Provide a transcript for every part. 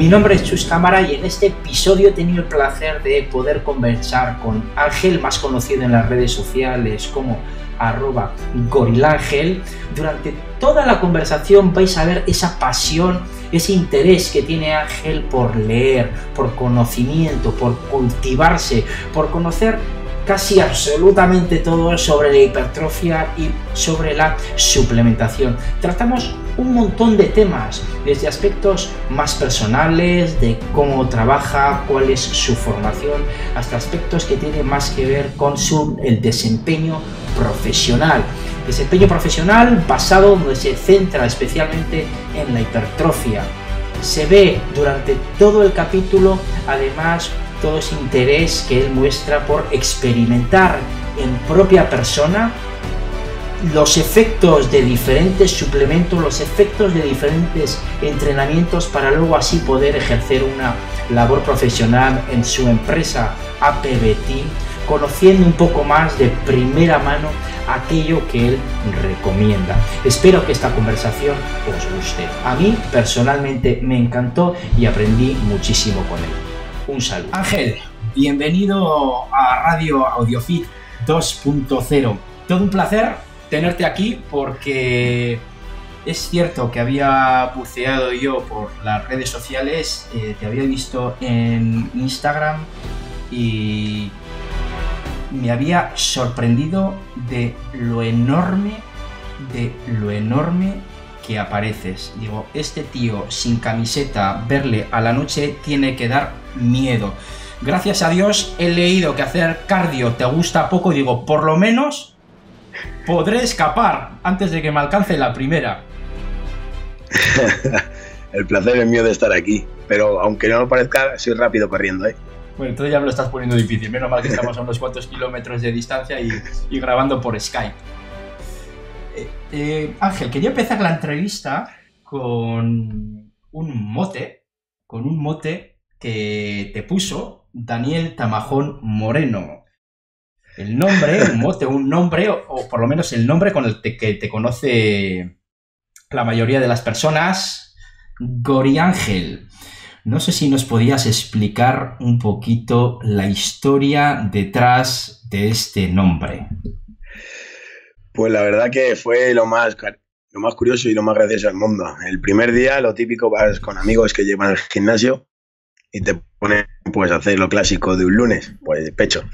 Mi nombre es Chus Cámara y en este episodio he tenido el placer de poder conversar con Ángel, más conocido en las redes sociales como arroba gorilángel. Durante toda la conversación vais a ver esa pasión, ese interés que tiene Ángel por leer, por conocimiento, por cultivarse, por conocer casi absolutamente todo sobre la hipertrofia y sobre la suplementación. Tratamos un montón de temas, desde aspectos más personales, de cómo trabaja, cuál es su formación, hasta aspectos que tienen más que ver con su, el desempeño profesional. Desempeño profesional basado donde se centra especialmente en la hipertrofia. Se ve durante todo el capítulo, además, todo ese interés que él muestra por experimentar en propia persona los efectos de diferentes suplementos, los efectos de diferentes entrenamientos para luego así poder ejercer una labor profesional en su empresa APB Team, conociendo un poco más de primera mano aquello que él recomienda. Espero que esta conversación os guste. A mí personalmente me encantó y aprendí muchísimo con él. Un saludo. Ángel, bienvenido a Radio Audiofit 2.0. Todo un placer tenerte aquí porque es cierto que había buceado yo por las redes sociales, eh, te había visto en Instagram y me había sorprendido de lo enorme, de lo enorme que apareces. Digo, este tío sin camiseta, verle a la noche tiene que dar miedo. Gracias a Dios he leído que hacer cardio te gusta poco y digo, por lo menos podré escapar antes de que me alcance la primera. El placer es mío de estar aquí, pero aunque no lo parezca, soy rápido corriendo, ¿eh? Bueno, entonces ya me lo estás poniendo difícil. Menos mal que estamos a unos cuantos kilómetros de distancia y, grabando por Skype. Eh, eh, Ángel, quería empezar la entrevista con un mote, con un mote que te puso Daniel Tamajón Moreno el nombre, un mote, un nombre, o, por lo menos el nombre con el que te conoce la mayoría de las personas, Goriángel. No sé si nos podías explicar un poquito la historia detrás de este nombre. Pues la verdad que fue lo más, lo más curioso y lo más gracioso del mundo. El primer día, lo típico, vas con amigos que llevan al gimnasio y te ponen pues a hacer lo clásico de un lunes, pues pecho.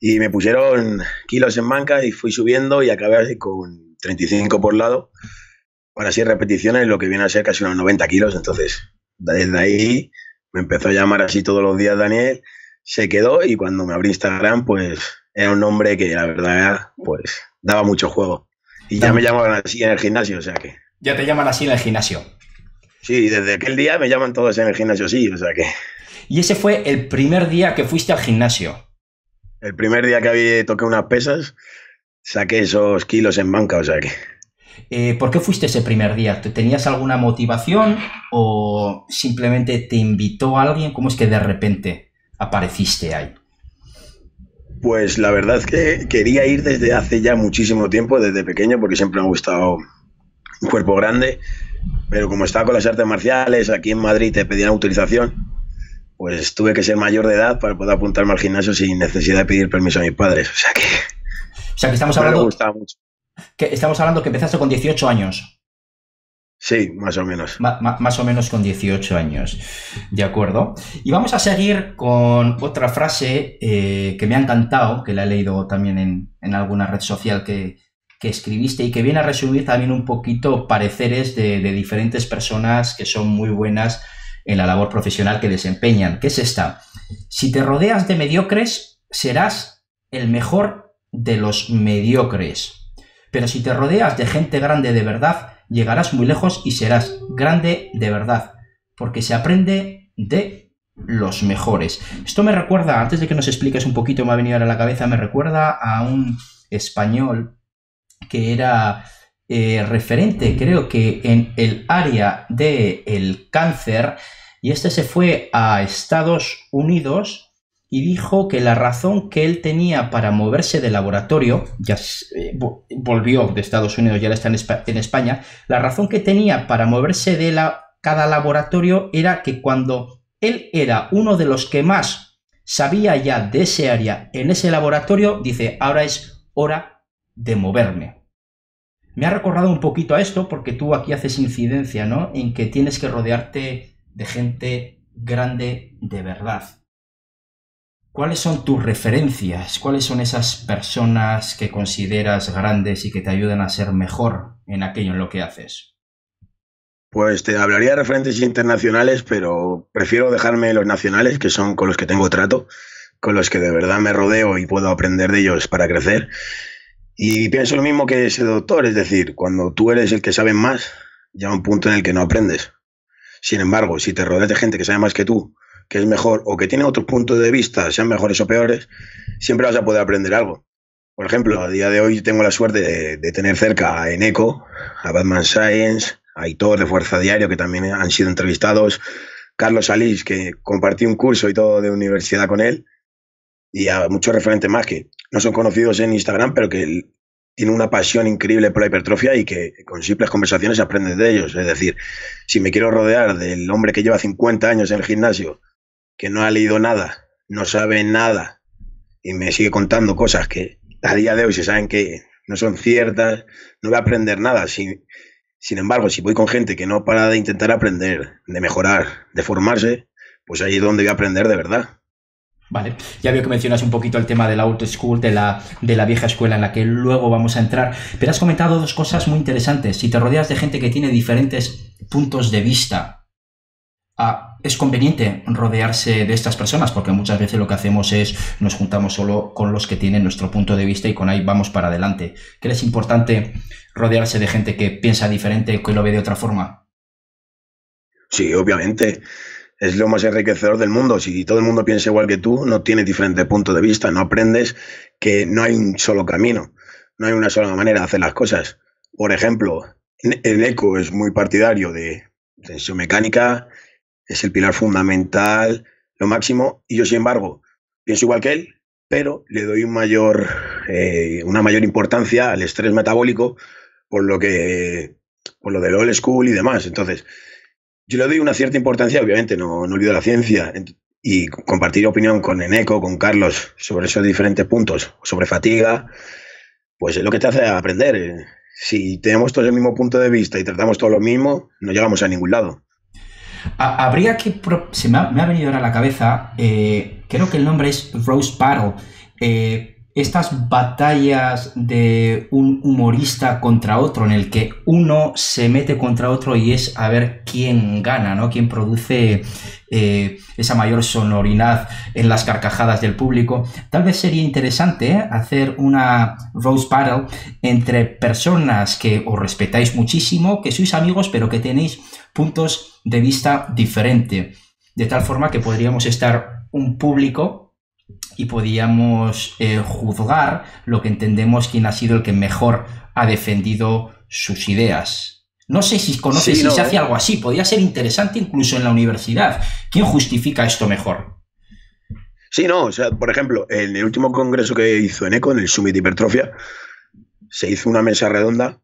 Y me pusieron kilos en manca y fui subiendo y acabé así con 35 por lado para así repeticiones, lo que viene a ser casi unos 90 kilos. Entonces, desde ahí me empezó a llamar así todos los días Daniel, se quedó y cuando me abrí Instagram, pues era un nombre que la verdad, pues daba mucho juego. Y ya me llamaban así en el gimnasio, o sea que... Ya te llaman así en el gimnasio. Sí, desde aquel día me llaman todos en el gimnasio, sí, o sea que... Y ese fue el primer día que fuiste al gimnasio. El primer día que había toqué unas pesas, saqué esos kilos en banca, o sea que. Eh, ¿Por qué fuiste ese primer día? ¿Tenías alguna motivación o simplemente te invitó alguien? ¿Cómo es que de repente apareciste ahí? Pues la verdad es que quería ir desde hace ya muchísimo tiempo, desde pequeño, porque siempre me ha gustado un cuerpo grande, pero como estaba con las artes marciales, aquí en Madrid te pedían autorización pues tuve que ser mayor de edad para poder apuntarme al gimnasio sin necesidad de pedir permiso a mis padres. O sea que. O sea que estamos hablando. mucho. Que estamos hablando que empezaste con 18 años. Sí, más o menos. más o menos con 18 años. De acuerdo. Y vamos a seguir con otra frase eh, que me ha encantado, que la he leído también en, alguna red social que, escribiste y que viene a resumir también un poquito pareceres de, de diferentes personas que son muy buenas en la labor profesional que desempeñan, que es esta. Si te rodeas de mediocres, serás el mejor de los mediocres. Pero si te rodeas de gente grande de verdad, llegarás muy lejos y serás grande de verdad, porque se aprende de los mejores. Esto me recuerda, antes de que nos expliques un poquito, me ha venido a la cabeza, me recuerda a un español que era eh, referente, creo que en el área del cáncer, y este se fue a Estados Unidos y dijo que la razón que él tenía para moverse de laboratorio, ya eh, volvió de Estados Unidos, ya está en, España, la razón que tenía para moverse de, la, cada laboratorio era que cuando él era uno de los que más sabía ya de ese área en ese laboratorio, dice, ahora es hora de moverme. Me ha recordado un poquito a esto porque tú aquí haces incidencia, ¿no? En que tienes que rodearte de gente grande de verdad. ¿Cuáles son tus referencias? ¿Cuáles son esas personas que consideras grandes y que te ayudan a ser mejor en aquello en lo que haces? Pues te hablaría de referentes internacionales, pero prefiero dejarme los nacionales, que son con los que tengo trato, con los que de verdad me rodeo y puedo aprender de ellos para crecer. Y pienso lo mismo que ese doctor, es decir, cuando tú eres el que sabe más, llega un punto en el que no aprendes. Sin embargo, si te rodeas de gente que sabe más que tú, que es mejor o que tiene otros puntos de vista, sean mejores o peores, siempre vas a poder aprender algo. Por ejemplo, a día de hoy tengo la suerte de, tener cerca a Eneco, a Batman Science, a Aitor de Fuerza Diario, que también han sido entrevistados, Carlos Salís, que compartí un curso y todo de universidad con él, y a muchos referentes más que no son conocidos en Instagram, pero que tienen una pasión increíble por la hipertrofia y que con simples conversaciones aprendes de ellos. Es decir, si me quiero rodear del hombre que lleva 50 años en el gimnasio, que no ha leído nada, no sabe nada y me sigue contando cosas que a día de hoy se saben que no son ciertas, no voy a aprender nada. Sin, sin embargo, si voy con gente que no para de intentar aprender, de mejorar, de formarse, pues ahí es donde voy a aprender de verdad. Vale, ya veo que mencionas un poquito el tema de la old school, de la, de la vieja escuela en la que luego vamos a entrar, pero has comentado dos cosas muy interesantes. Si te rodeas de gente que tiene diferentes puntos de vista, ah, es conveniente rodearse de estas personas porque muchas veces lo que hacemos es nos juntamos solo con los que tienen nuestro punto de vista y con ahí vamos para adelante. ¿Crees importante rodearse de gente que piensa diferente, que lo ve de otra forma? Sí, obviamente es lo más enriquecedor del mundo. Si todo el mundo piensa igual que tú, no tienes diferente punto de vista, no aprendes que no hay un solo camino, no hay una sola manera de hacer las cosas. Por ejemplo, el ECO es muy partidario de tensión mecánica, es el pilar fundamental, lo máximo, y yo, sin embargo, pienso igual que él, pero le doy un mayor, eh, una mayor importancia al estrés metabólico por lo que por lo del old school y demás. Entonces, yo le doy una cierta importancia, obviamente, no, no olvido la ciencia, y compartir opinión con Eneco, con Carlos, sobre esos diferentes puntos, sobre fatiga, pues es lo que te hace aprender. Si tenemos todos el mismo punto de vista y tratamos todo lo mismo, no llegamos a ningún lado. Habría que. Se me ha, venido ahora a la cabeza. Eh, creo que el nombre es Rose Battle. Eh, estas batallas de un humorista contra otro, en el que uno se mete contra otro y es a ver quién gana, ¿no? Quién produce eh, esa mayor sonoridad en las carcajadas del público. Tal vez sería interesante ¿eh? hacer una Rose Battle entre personas que os respetáis muchísimo, que sois amigos, pero que tenéis puntos de vista diferentes. De tal forma que podríamos estar un público y podíamos eh, juzgar lo que entendemos quién ha sido el que mejor ha defendido sus ideas. No sé si conoces si se hace ¿eh? algo así, podría ser interesante incluso en la universidad. ¿Quién justifica esto mejor? Sí, no, o sea, por ejemplo, en el último congreso que hizo en ECO, en el Summit Hipertrofia, se hizo una mesa redonda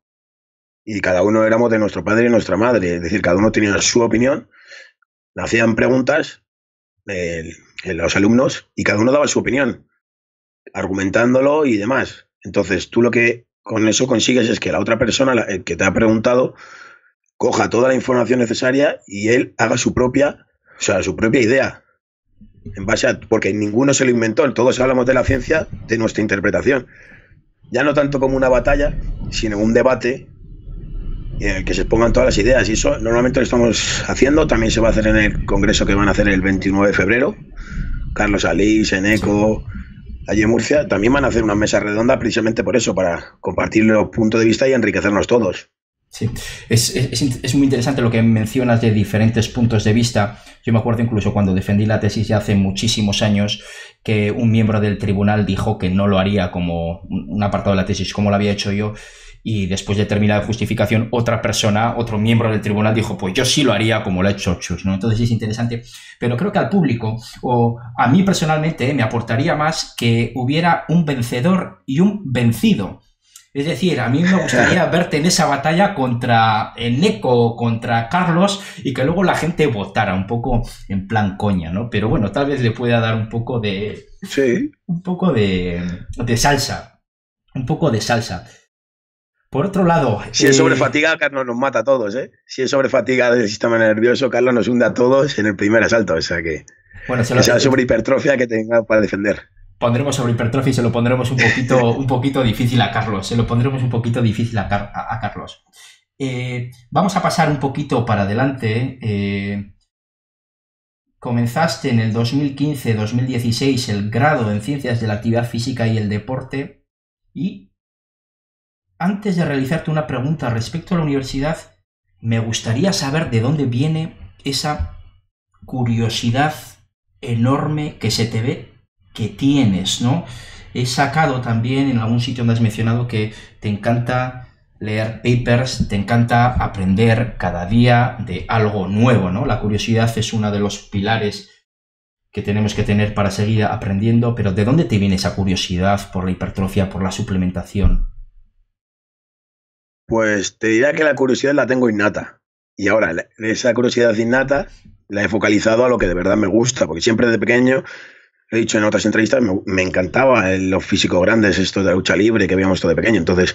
y cada uno éramos de nuestro padre y nuestra madre, es decir, cada uno tenía su opinión, le hacían preguntas, los alumnos y cada uno daba su opinión, argumentándolo y demás. Entonces, tú lo que con eso consigues es que la otra persona, el que te ha preguntado, coja toda la información necesaria y él haga su propia, o sea, su propia idea. En base a, porque ninguno se lo inventó, todos hablamos de la ciencia, de nuestra interpretación. Ya no tanto como una batalla, sino un debate en el que se pongan todas las ideas. Y eso normalmente lo estamos haciendo, también se va a hacer en el congreso que van a hacer el 29 de febrero. Carlos Alís, Eneco, allí en Murcia, también van a hacer una mesa redonda precisamente por eso, para compartir los puntos de vista y enriquecernos todos. Sí, es, es, muy interesante lo que mencionas de diferentes puntos de vista. Yo me acuerdo incluso cuando defendí la tesis ya hace muchísimos años que un miembro del tribunal dijo que no lo haría como un apartado de la tesis como lo había hecho yo y después de terminar la justificación, otra persona, otro miembro del tribunal dijo, pues yo sí lo haría como lo ha hecho Chus, ¿no? Entonces es interesante, pero creo que al público, o a mí personalmente, me aportaría más que hubiera un vencedor y un vencido. Es decir, a mí me gustaría verte en esa batalla contra Neko o contra Carlos y que luego la gente votara un poco en plan coña, ¿no? Pero bueno, tal vez le pueda dar un poco de. Sí. Un poco de, de salsa. Un poco de salsa. Por otro lado. Si es sobre fatiga, Carlos nos mata a todos, ¿eh? Si es sobre fatiga del sistema nervioso, Carlos nos hunde a todos en el primer asalto. O sea que. Bueno, se lo... sea sobre hipertrofia que tenga para defender pondremos sobre hipertrofia y se lo pondremos un poquito, un poquito difícil a Carlos. Se lo pondremos un poquito difícil a, Carlos. Eh, vamos a pasar un poquito para adelante. Eh, comenzaste en el 2015-2016 el grado en Ciencias de la Actividad Física y el Deporte y antes de realizarte una pregunta respecto a la universidad, me gustaría saber de dónde viene esa curiosidad enorme que se te ve que tienes, ¿no? He sacado también en algún sitio donde has mencionado que te encanta leer papers, te encanta aprender cada día de algo nuevo, ¿no? La curiosidad es uno de los pilares que tenemos que tener para seguir aprendiendo, pero ¿de dónde te viene esa curiosidad por la hipertrofia, por la suplementación? Pues te diría que la curiosidad la tengo innata. Y ahora, esa curiosidad innata la he focalizado a lo que de verdad me gusta, porque siempre de pequeño he dicho en otras entrevistas, me, encantaba los físicos grandes, esto de lucha libre que veíamos todo de pequeño. Entonces,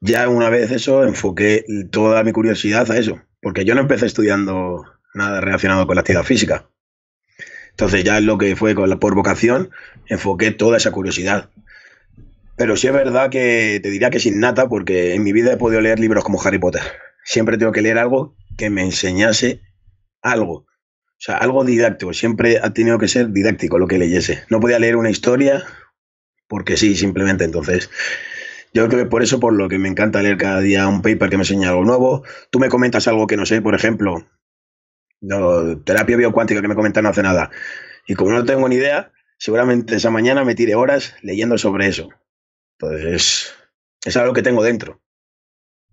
ya una vez eso, enfoqué toda mi curiosidad a eso, porque yo no empecé estudiando nada relacionado con la actividad física. Entonces, ya lo que fue con la, por vocación, enfoqué toda esa curiosidad. Pero sí es verdad que te diría que sin nata, porque en mi vida he podido leer libros como Harry Potter. Siempre tengo que leer algo que me enseñase algo. O sea, algo didáctico. Siempre ha tenido que ser didáctico lo que leyese. No podía leer una historia porque sí, simplemente. Entonces, yo creo que por eso, por lo que me encanta leer cada día un paper que me enseña algo nuevo. Tú me comentas algo que no sé, por ejemplo, terapia biocuántica que me comentan no hace nada. Y como no tengo ni idea, seguramente esa mañana me tire horas leyendo sobre eso. Entonces, es algo que tengo dentro.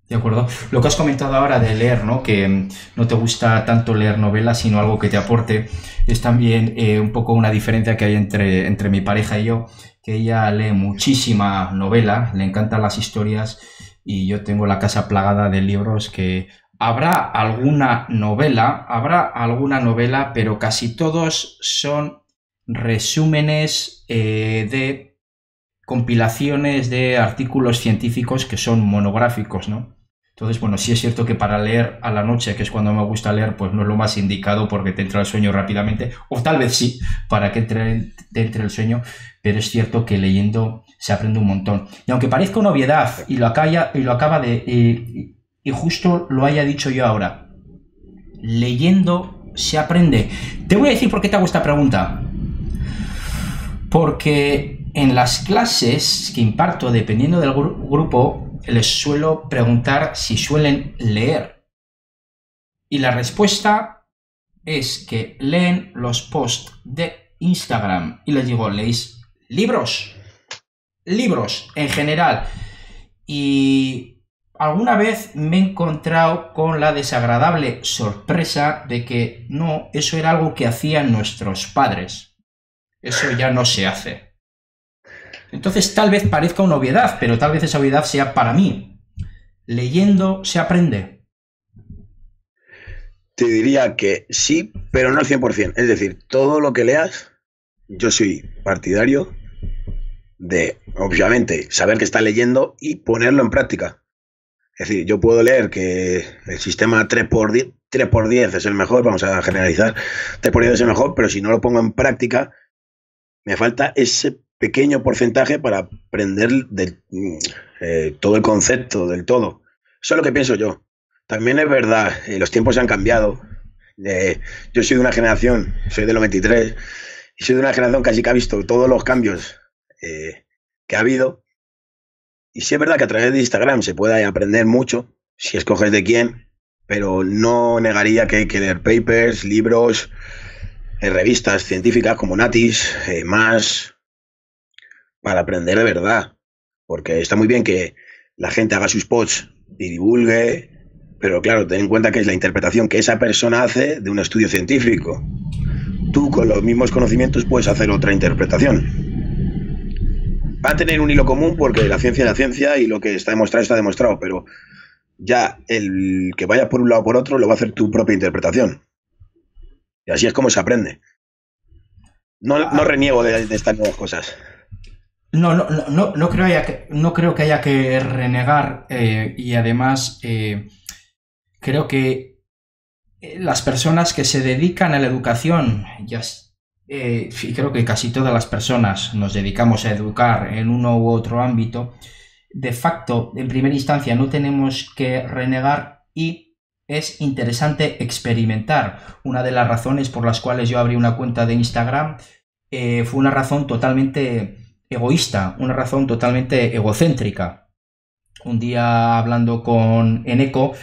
De acuerdo. Lo que has comentado ahora de leer, ¿no? Que mm, no te gusta tanto leer novelas, sino algo que te aporte, es también eh, un poco una diferencia que hay entre, entre mi pareja y yo, que ella lee muchísima novela, le encantan las historias y yo tengo la casa plagada de libros que habrá alguna novela, habrá alguna novela, pero casi todos son resúmenes eh, de compilaciones de artículos científicos que son monográficos, ¿no? Entonces, bueno, sí es cierto que para leer a la noche, que es cuando me gusta leer, pues no es lo más indicado porque te entra el sueño rápidamente, o tal vez sí, para que entre, te entre el sueño, pero es cierto que leyendo se aprende un montón. Y aunque parezca una obviedad, y lo acaba, y lo acaba de... y justo lo haya dicho yo ahora, leyendo se aprende. Te voy a decir por qué te hago esta pregunta. Porque en las clases que imparto, dependiendo del grupo, les suelo preguntar si suelen leer. Y la respuesta es que leen los posts de Instagram. Y les digo, ¿leéis libros? Libros en general. Y alguna vez me he encontrado con la desagradable sorpresa de que no, eso era algo que hacían nuestros padres. Eso ya no se hace. Entonces tal vez parezca una obviedad, pero tal vez esa obviedad sea para mí. Leyendo se aprende. Te diría que sí, pero no al 100%. Es decir, todo lo que leas, yo soy partidario de, obviamente, saber que está leyendo y ponerlo en práctica. Es decir, yo puedo leer que el sistema 3x10, 3x10 es el mejor, vamos a generalizar, 3x10 es el mejor, pero si no lo pongo en práctica, me falta ese pequeño porcentaje para aprender eh, todo el concepto del todo. Eso es lo que pienso yo. También es verdad, eh, los tiempos han cambiado. Eh, yo soy de una generación, soy de los 23, y soy de una generación casi que ha visto todos los cambios que ha habido. Y sí es verdad que a través de Instagram se puede aprender mucho, si escoges de quién, pero no negaría que hay que leer papers, libros, revistas científicas como Natis, más, para aprender de verdad. Porque está muy bien que la gente haga sus posts y divulgue, pero claro, ten en cuenta que es la interpretación que esa persona hace de un estudio científico. Tú con los mismos conocimientos puedes hacer otra interpretación. va a tener un hilo común porque la ciencia es la ciencia y lo que está demostrado está demostrado, pero ya el que vaya por un lado o por otro lo va a hacer tu propia interpretación. Y así es como se aprende. No, no reniego de, estas nuevas cosas. No, no, no, no, creo, que, no creo que haya que renegar eh, y además eh, creo que eh, las personas que se dedican a la educación, ya, y creo que casi todas las personas nos dedicamos a educar en uno u otro ámbito, de facto, en primera instancia, no tenemos que renegar y es interesante experimentar. Una de las razones por las cuales yo abrí una cuenta de Instagram fue una razón totalmente egoísta, una razón totalmente egocéntrica. Un día hablando con Eneco,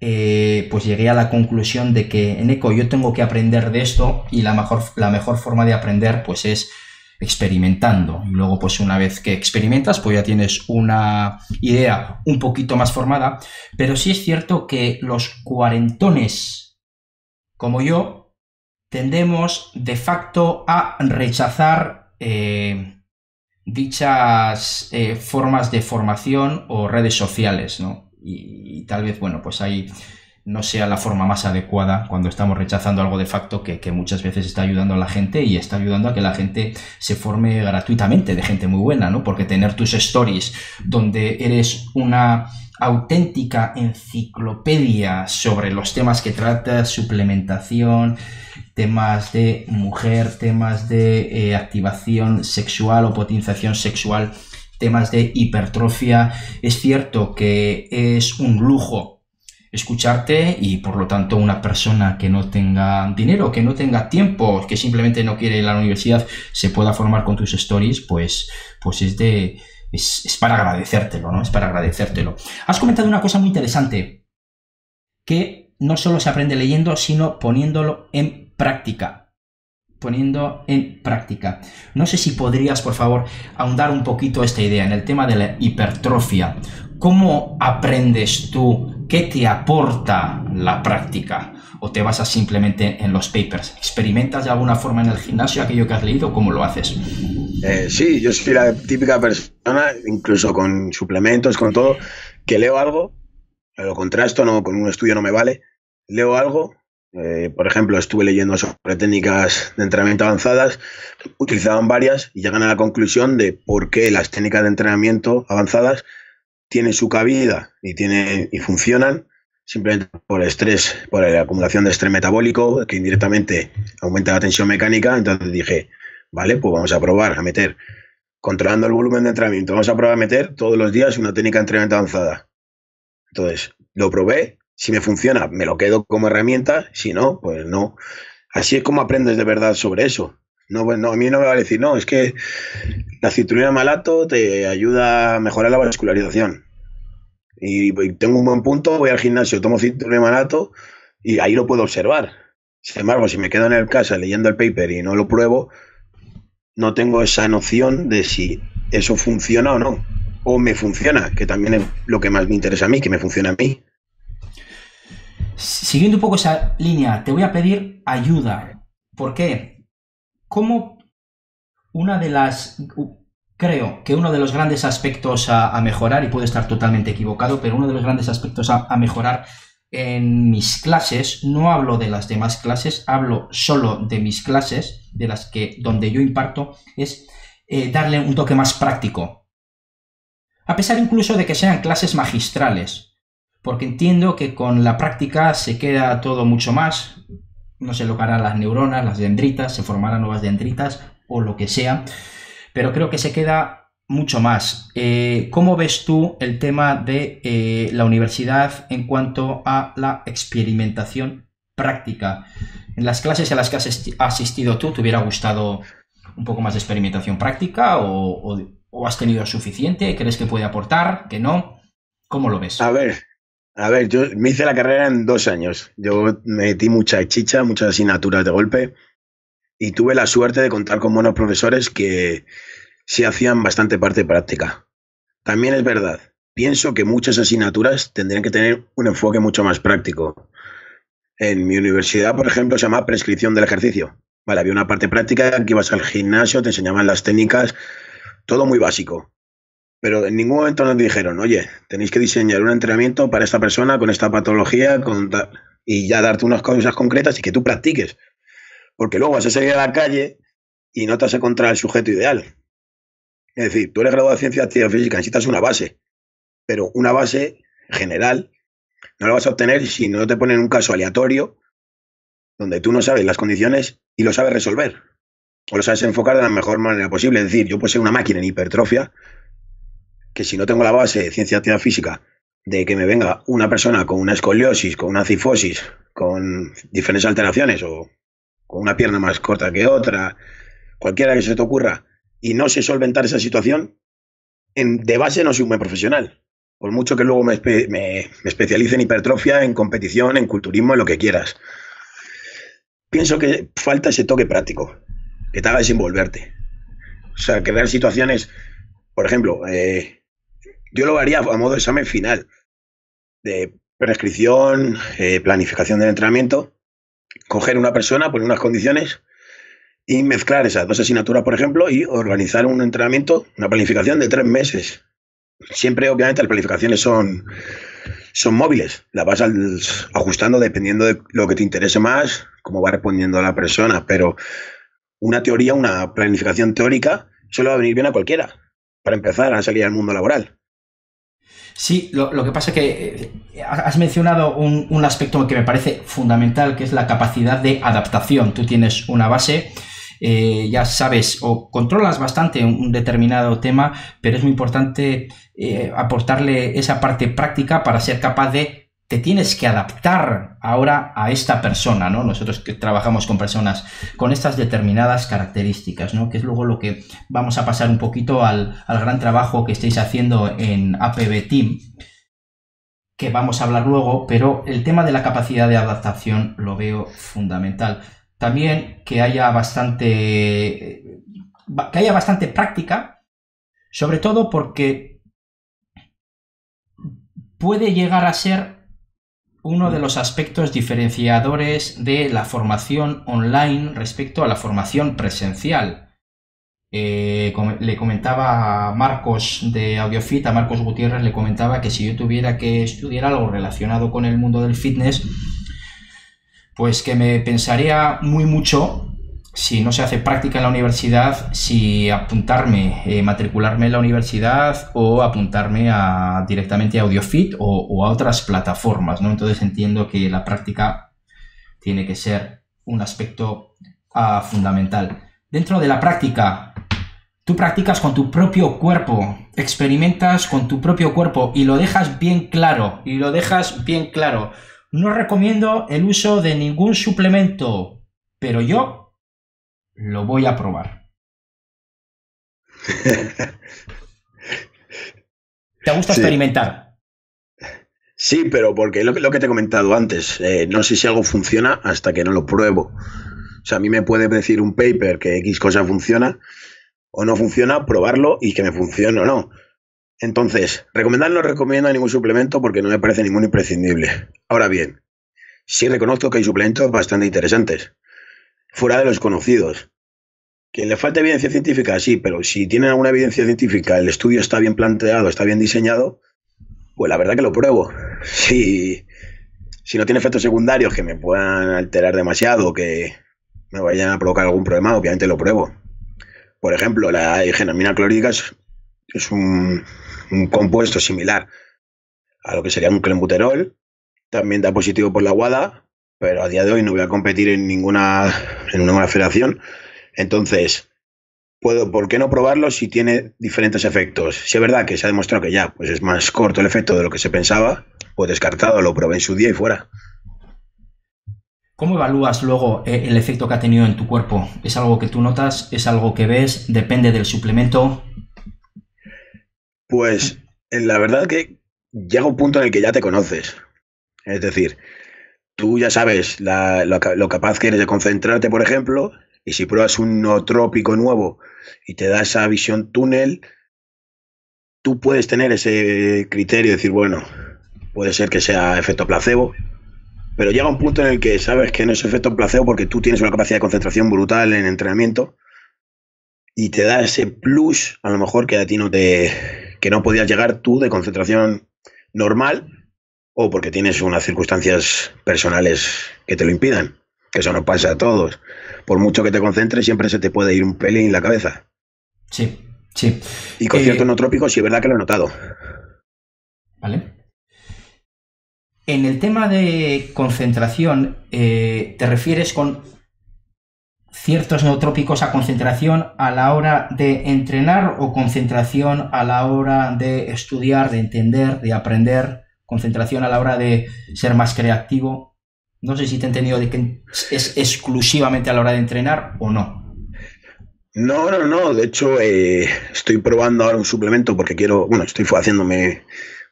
eh, pues llegué a la conclusión de que Eneco yo tengo que aprender de esto y la mejor, la mejor forma de aprender pues es experimentando. Y luego pues una vez que experimentas pues ya tienes una idea un poquito más formada. Pero sí es cierto que los cuarentones como yo tendemos de facto a rechazar eh, dichas eh, formas de formación o redes sociales, ¿no? Y, tal vez, bueno, pues ahí no sea la forma más adecuada cuando estamos rechazando algo de facto que, que, muchas veces está ayudando a la gente y está ayudando a que la gente se forme gratuitamente de gente muy buena, ¿no? Porque tener tus stories donde eres una auténtica enciclopedia sobre los temas que tratas, suplementación, temas de mujer, temas de eh, activación sexual o potenciación sexual, temas de hipertrofia. Es cierto que es un lujo escucharte y por lo tanto una persona que no tenga dinero, que no tenga tiempo, que simplemente no quiere ir a la universidad, se pueda formar con tus stories, pues, pues es de... Es, para agradecértelo, ¿no? Es para agradecértelo. Has comentado una cosa muy interesante, que no solo se aprende leyendo, sino poniéndolo en práctica. Poniendo en práctica. No sé si podrías, por favor, ahondar un poquito esta idea en el tema de la hipertrofia. ¿Cómo aprendes tú? ¿Qué te aporta la práctica? ¿O te basas simplemente en los papers? ¿Experimentas de alguna forma en el gimnasio aquello que has leído? ¿Cómo lo haces? Eh, sí, yo soy la típica persona, incluso con suplementos, con todo, que leo algo, lo contrasto, no, con un estudio no me vale, leo algo, eh, por ejemplo, estuve leyendo sobre técnicas de entrenamiento avanzadas, utilizaban varias y llegan a la conclusión de por qué las técnicas de entrenamiento avanzadas tienen su cabida y, tienen, y funcionan simplemente por estrés, por la acumulación de estrés metabólico, que indirectamente aumenta la tensión mecánica. Entonces dije, vale, pues vamos a probar a meter, controlando el volumen de entrenamiento, vamos a probar a meter todos los días una técnica de entrenamiento avanzada. Entonces, lo probé si me funciona, me lo quedo como herramienta, si no, pues no. Así es como aprendes de verdad sobre eso. No, pues a mí no me va a decir, no, es que la citrulina malato te ayuda a mejorar la vascularización. Y, tengo un buen punto, voy al gimnasio, tomo citrulina malato y ahí lo puedo observar. Sin embargo, si me quedo en el casa leyendo el paper y no lo pruebo, no tengo esa noción de si eso funciona o no. O me funciona, que también es lo que más me interesa a mí, que me funcione a mí. Siguiendo un poco esa línea, te voy a pedir ayuda. ¿Por qué? Como una de las... Creo que uno de los grandes aspectos a, mejorar, y puedo estar totalmente equivocado, pero uno de los grandes aspectos a, mejorar en mis clases, no hablo de las demás clases, hablo solo de mis clases, de las que donde yo imparto, es eh, darle un toque más práctico. A pesar incluso de que sean clases magistrales, porque entiendo que con la práctica se queda todo mucho más, no se lograrán las neuronas, las dendritas, se formarán nuevas dendritas o lo que sea, pero creo que se queda mucho más. Eh, ¿Cómo ves tú el tema de eh, la universidad en cuanto a la experimentación práctica? En las clases a las que has asistido tú, ¿te hubiera gustado un poco más de experimentación práctica o, o has tenido suficiente? ¿Crees que puede aportar? ¿Que no? ¿Cómo lo ves? A ver, a ver, yo me hice la carrera en dos años. Yo metí mucha chicha, muchas asignaturas de golpe y tuve la suerte de contar con buenos profesores que sí hacían bastante parte práctica. También es verdad, pienso que muchas asignaturas tendrían que tener un enfoque mucho más práctico. En mi universidad, por ejemplo, se llama prescripción del ejercicio. Vale, había una parte práctica que ibas al gimnasio, te enseñaban las técnicas todo muy básico. Pero en ningún momento nos dijeron, oye, tenéis que diseñar un entrenamiento para esta persona con esta patología y ya darte unas cosas concretas y que tú practiques. Porque luego vas a salir a la calle y no te vas a encontrar el sujeto ideal. Es decir, tú eres graduado de ciencia de actividad física, necesitas una base, pero una base general no la vas a obtener si no te ponen un caso aleatorio donde tú no sabes las condiciones y lo sabes resolver. O lo sabes enfocar de la mejor manera posible. Es decir, yo puedo ser una máquina en hipertrofia que si no tengo la base de ciencia de actividad física de que me venga una persona con una escoliosis, con una cifosis, con diferentes alteraciones o con una pierna más corta que otra, cualquiera que se te ocurra, y no sé solventar esa situación, en, de base no soy un profesional. Por mucho que luego me, me, especialice en hipertrofia, en competición, en culturismo, en lo que quieras. Pienso que falta ese toque práctico, que te haga desenvolverte. O sea, crear situaciones, por ejemplo, eh, yo lo haría a modo de examen final, de prescripción, eh, planificación del entrenamiento, coger una persona, poner unas condiciones y mezclar esas dos asignaturas, por ejemplo, y organizar un entrenamiento, una planificación de tres meses. Siempre, obviamente, las planificaciones son, son móviles. Las vas ajustando dependiendo de lo que te interese más, cómo va respondiendo la persona. Pero una teoría, una planificación teórica, a venir bien a cualquiera para empezar a salir al mundo laboral. Sí, lo, que pasa es que eh, has mencionado un, aspecto que me parece fundamental, que es la capacidad de adaptación. Tú tienes una base, eh, ya sabes o controlas bastante un, determinado tema, pero es muy importante eh, aportarle esa parte práctica para ser capaz de tienes que adaptar ahora a esta persona, ¿no? Nosotros que trabajamos con personas con estas determinadas características, ¿no? Que es luego lo que vamos a pasar un poquito al, gran trabajo que estáis haciendo en APB Team, que vamos a hablar luego, pero el tema de la capacidad de adaptación lo veo fundamental. También que haya bastante, que haya bastante práctica, sobre todo porque puede llegar a ser uno de los aspectos diferenciadores de la formación online respecto a la formación presencial. Eh, le comentaba a Marcos de AudioFit, a Marcos Gutiérrez, le comentaba que si yo tuviera que estudiar algo relacionado con el mundo del fitness, pues que me pensaría muy mucho si no se hace práctica en la universidad, si apuntarme, eh, matricularme en la universidad o apuntarme a, directamente a AudioFit o, a otras plataformas, ¿no? Entonces entiendo que la práctica tiene que ser un aspecto ah, fundamental. Dentro de la práctica, tú practicas con tu propio cuerpo, experimentas con tu propio cuerpo y lo dejas bien claro, y lo dejas bien claro. No recomiendo el uso de ningún suplemento, pero yo lo voy a probar. ¿Te gusta experimentar? Sí, pero porque lo, lo que te he comentado antes, eh, no sé si algo funciona hasta que no lo pruebo. O sea, a mí me puede decir un paper que X cosa funciona o no funciona, probarlo y que me funcione o no. Entonces, recomendar no recomiendo ningún suplemento porque no me parece ningún imprescindible. Ahora bien, sí reconozco que hay suplementos bastante interesantes fuera de los conocidos. Que le falta evidencia científica, sí, pero si tienen alguna evidencia científica, el estudio está bien planteado, está bien diseñado, pues la verdad que lo pruebo. Si, si no tiene efectos secundarios que me puedan alterar demasiado, que me vayan a provocar algún problema, obviamente lo pruebo. Por ejemplo, la higenamina clorhídrica es, un, un, compuesto similar a lo que sería un clenbuterol. También da positivo por la guada, pero a día de hoy no voy a competir en ninguna, en ninguna federación. Entonces, puedo, ¿por qué no probarlo si tiene diferentes efectos? Si es verdad que se ha demostrado que ya pues es más corto el efecto de lo que se pensaba, pues descartado, lo probé en su día y fuera. ¿Cómo evalúas luego eh, el efecto que ha tenido en tu cuerpo? ¿Es algo que tú notas? ¿Es algo que ves? ¿Depende del suplemento? Pues la verdad que llega un punto en el que ya te conoces. Es decir, tú ya sabes lo, capaz que eres de concentrarte, por ejemplo, y si pruebas un nootrópico nuevo y te da esa visión túnel, tú puedes tener ese criterio de decir, bueno, puede ser que sea efecto placebo, pero llega un punto en el que sabes que no es efecto placebo porque tú tienes una capacidad de concentración brutal en entrenamiento y te da ese plus, a lo mejor que a ti no te, que no podías llegar tú de concentración normal o porque tienes unas circunstancias personales que te lo impidan, que eso no pasa a todos. Por mucho que te concentres, siempre se te puede ir un pelín en la cabeza. Sí, sí. Y con cierto no trópico sí es verdad que lo he notado. Vale. En el tema de concentración, eh, ¿te refieres con ciertos neotrópicos a concentración a la hora de entrenar o concentración a la hora de estudiar, de entender, de aprender, concentración a la hora de ser más creativo? No sé si te he entendido de que es exclusivamente a la hora de entrenar o no. No, no, no. De hecho, eh, estoy probando ahora un suplemento porque quiero, bueno, estoy haciéndome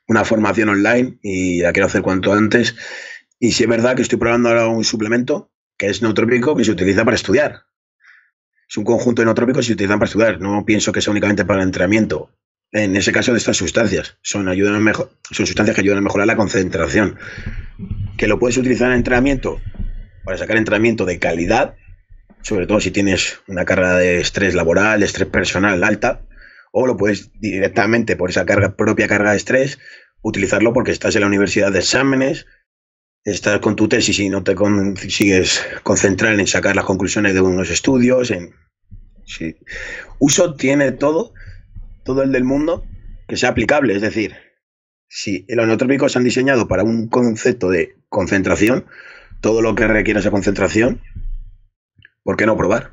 una formación online y la quiero hacer cuanto antes. Y sí es verdad que estoy probando ahora un suplemento que es neotrópico que se utiliza para estudiar. Es un conjunto de neotrópicos que se utilizan para estudiar. No pienso que sea únicamente para el entrenamiento. En ese caso de estas sustancias. Son, ayudan a mejor, son sustancias que ayudan a mejorar la concentración. Que lo puedes utilizar en entrenamiento para sacar entrenamiento de calidad, sobre todo si tienes una carga de estrés laboral, estrés personal alta, o lo puedes directamente por esa carga, propia carga de estrés utilizarlo porque estás en la universidad de exámenes, estás con tu tesis y no te consigues concentrar en sacar las conclusiones de unos estudios. En. Uso tiene todo, todo el del mundo que sea aplicable. Es decir, si los neotrópicos se han diseñado para un concepto de concentración, todo lo que requiere esa concentración, ¿por qué no probar?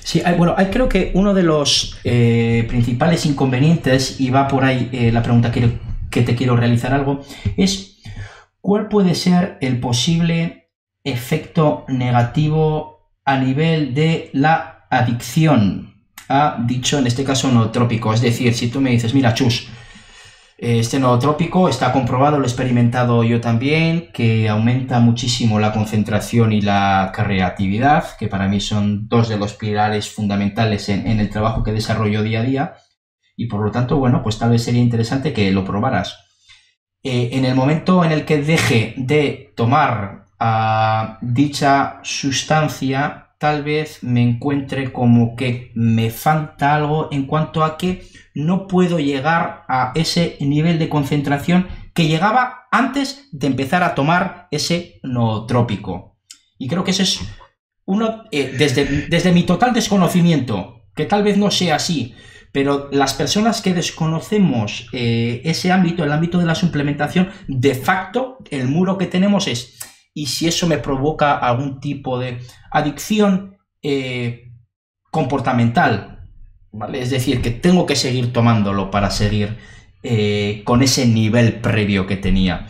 Sí, bueno, creo que uno de los eh, principales inconvenientes, y va por ahí eh, la pregunta que, que te quiero realizar algo, es cuál puede ser el posible efecto negativo a nivel de la adicción a dicho, en este caso, no trópico. Es decir, si tú me dices, mira, chus, este nootrópico está comprobado, lo he experimentado yo también, que aumenta muchísimo la concentración y la creatividad, que para mí son dos de los pilares fundamentales en, el trabajo que desarrollo día a día. Y por lo tanto, bueno, pues tal vez sería interesante que lo probaras. Eh, en el momento en el que deje de tomar ah, dicha sustancia, tal vez me encuentre como que me falta algo en cuanto a que no puedo llegar a ese nivel de concentración que llegaba antes de empezar a tomar ese nootrópico. Y creo que ese es uno, eh, desde, desde mi total desconocimiento, que tal vez no sea así, pero las personas que desconocemos eh, ese ámbito, el ámbito de la suplementación, de facto el muro que tenemos es, y si eso me provoca algún tipo de adicción eh, comportamental, es decir, que tengo que seguir tomándolo para seguir eh, con ese nivel previo que tenía.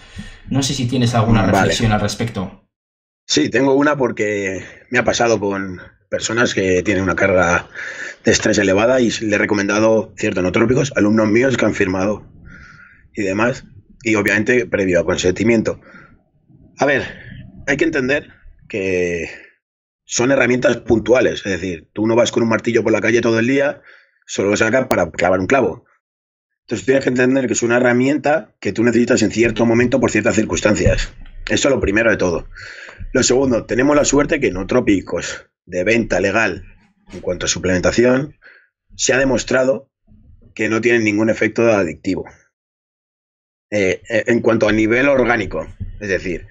No sé si tienes alguna reflexión al respecto. Sí, tengo una porque me ha pasado con personas que tienen una carga de estrés elevada y le he recomendado ciertos nootrópicos, alumnos míos que han firmado y demás, y obviamente previo a consentimiento. A ver, hay que entender que son herramientas puntuales, es decir, tú no vas con un martillo por la calle todo el día, solo lo sacas para clavar un clavo. Entonces tienes que entender que es una herramienta que tú necesitas en cierto momento por ciertas circunstancias. Eso es lo primero de todo. Lo segundo, tenemos la suerte que no trópicos de venta legal en cuanto a suplementación se ha demostrado que no tienen ningún efecto adictivo. Eh, eh, en cuanto a nivel orgánico, es decir,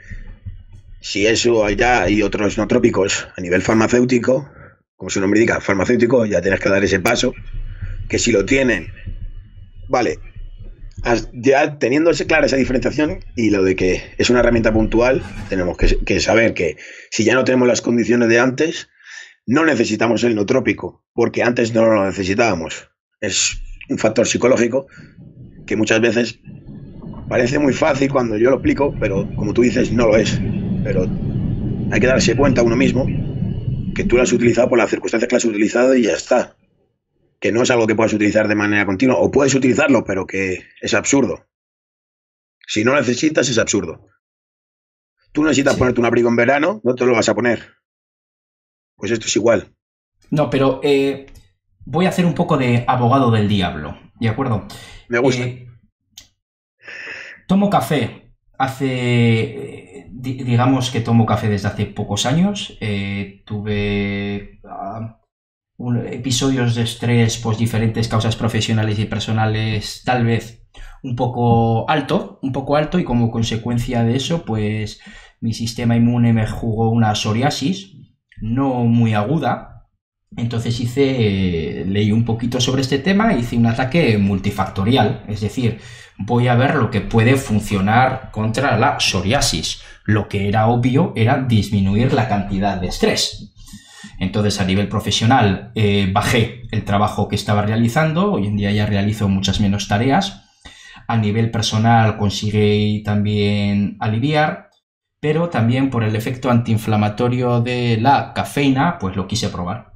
si eso allá hay otros no trópicos a nivel farmacéutico, como su nombre indica, farmacéutico, ya tienes que dar ese paso, que si lo tienen, vale, ya teniendo clara esa diferenciación y lo de que es una herramienta puntual, tenemos que, saber que si ya no tenemos las condiciones de antes, no necesitamos el no trópico, porque antes no lo necesitábamos. Es un factor psicológico que muchas veces parece muy fácil cuando yo lo explico, pero como tú dices, no lo es pero hay que darse cuenta uno mismo que tú lo has utilizado por las circunstancias que lo has utilizado y ya está. Que no es algo que puedas utilizar de manera continua, o puedes utilizarlo, pero que es absurdo. Si no necesitas, es absurdo. Tú necesitas ponerte un abrigo en verano, no te lo vas a poner. Pues esto es igual. No, pero eh, voy a hacer un poco de abogado del diablo, ¿de acuerdo? Me gusta. Eh, tomo café hace digamos que tomo café desde hace pocos años. Eh, tuve ah, episodios de estrés, pues diferentes causas profesionales y personales, tal vez un poco alto, un poco alto y como consecuencia de eso, pues mi sistema inmune me jugó una psoriasis, no muy aguda. Entonces hice, leí un poquito sobre este tema, hice un ataque multifactorial, es decir, voy a ver lo que puede funcionar contra la psoriasis. Lo que era obvio era disminuir la cantidad de estrés. Entonces, a nivel profesional, eh, bajé el trabajo que estaba realizando. Hoy en día ya realizo muchas menos tareas. A nivel personal, consigue también aliviar. Pero también por el efecto antiinflamatorio de la cafeína, pues lo quise probar.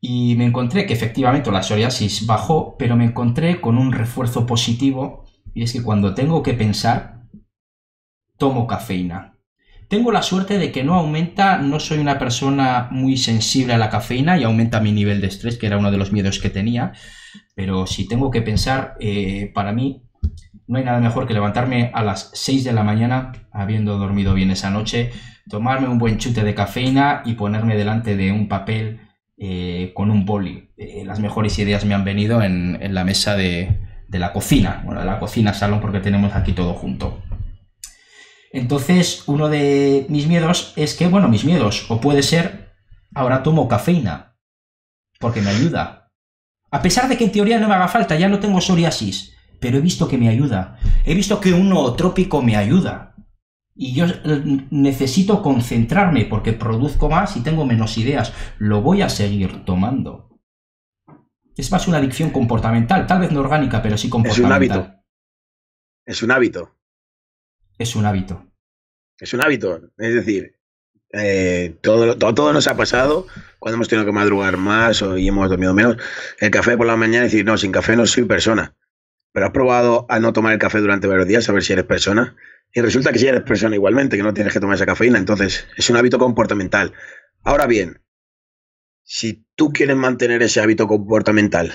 Y me encontré que efectivamente la psoriasis bajó, pero me encontré con un refuerzo positivo. Y es que cuando tengo que pensar, tomo cafeína. Tengo la suerte de que no aumenta, no soy una persona muy sensible a la cafeína y aumenta mi nivel de estrés, que era uno de los miedos que tenía. Pero si tengo que pensar, eh, para mí no hay nada mejor que levantarme a las 6 de la mañana, habiendo dormido bien esa noche, tomarme un buen chute de cafeína y ponerme delante de un papel eh, con un boli. Eh, las mejores ideas me han venido en, la mesa de, de, la cocina, bueno, de la cocina salón porque tenemos aquí todo junto. Entonces, uno de mis miedos es que, bueno, mis miedos, o puede ser, ahora tomo cafeína, porque me ayuda. A pesar de que en teoría no me haga falta, ya no tengo psoriasis, pero he visto que me ayuda. He visto que un trópico me ayuda. Y yo eh, necesito concentrarme porque produzco más y tengo menos ideas. Lo voy a seguir tomando. Es más una adicción comportamental, tal vez no orgánica, pero sí comportamental. Es un hábito. Es un hábito es un hábito. Es un hábito. Es decir, eh, todo, todo, nos ha pasado cuando hemos tenido que madrugar más o, y hemos dormido menos. El café por la mañana y decir, no, sin café no soy persona. Pero has probado a no tomar el café durante varios días a ver si eres persona. Y resulta que sí eres persona igualmente, que no tienes que tomar esa cafeína. Entonces, es un hábito comportamental. Ahora bien, si tú quieres mantener ese hábito comportamental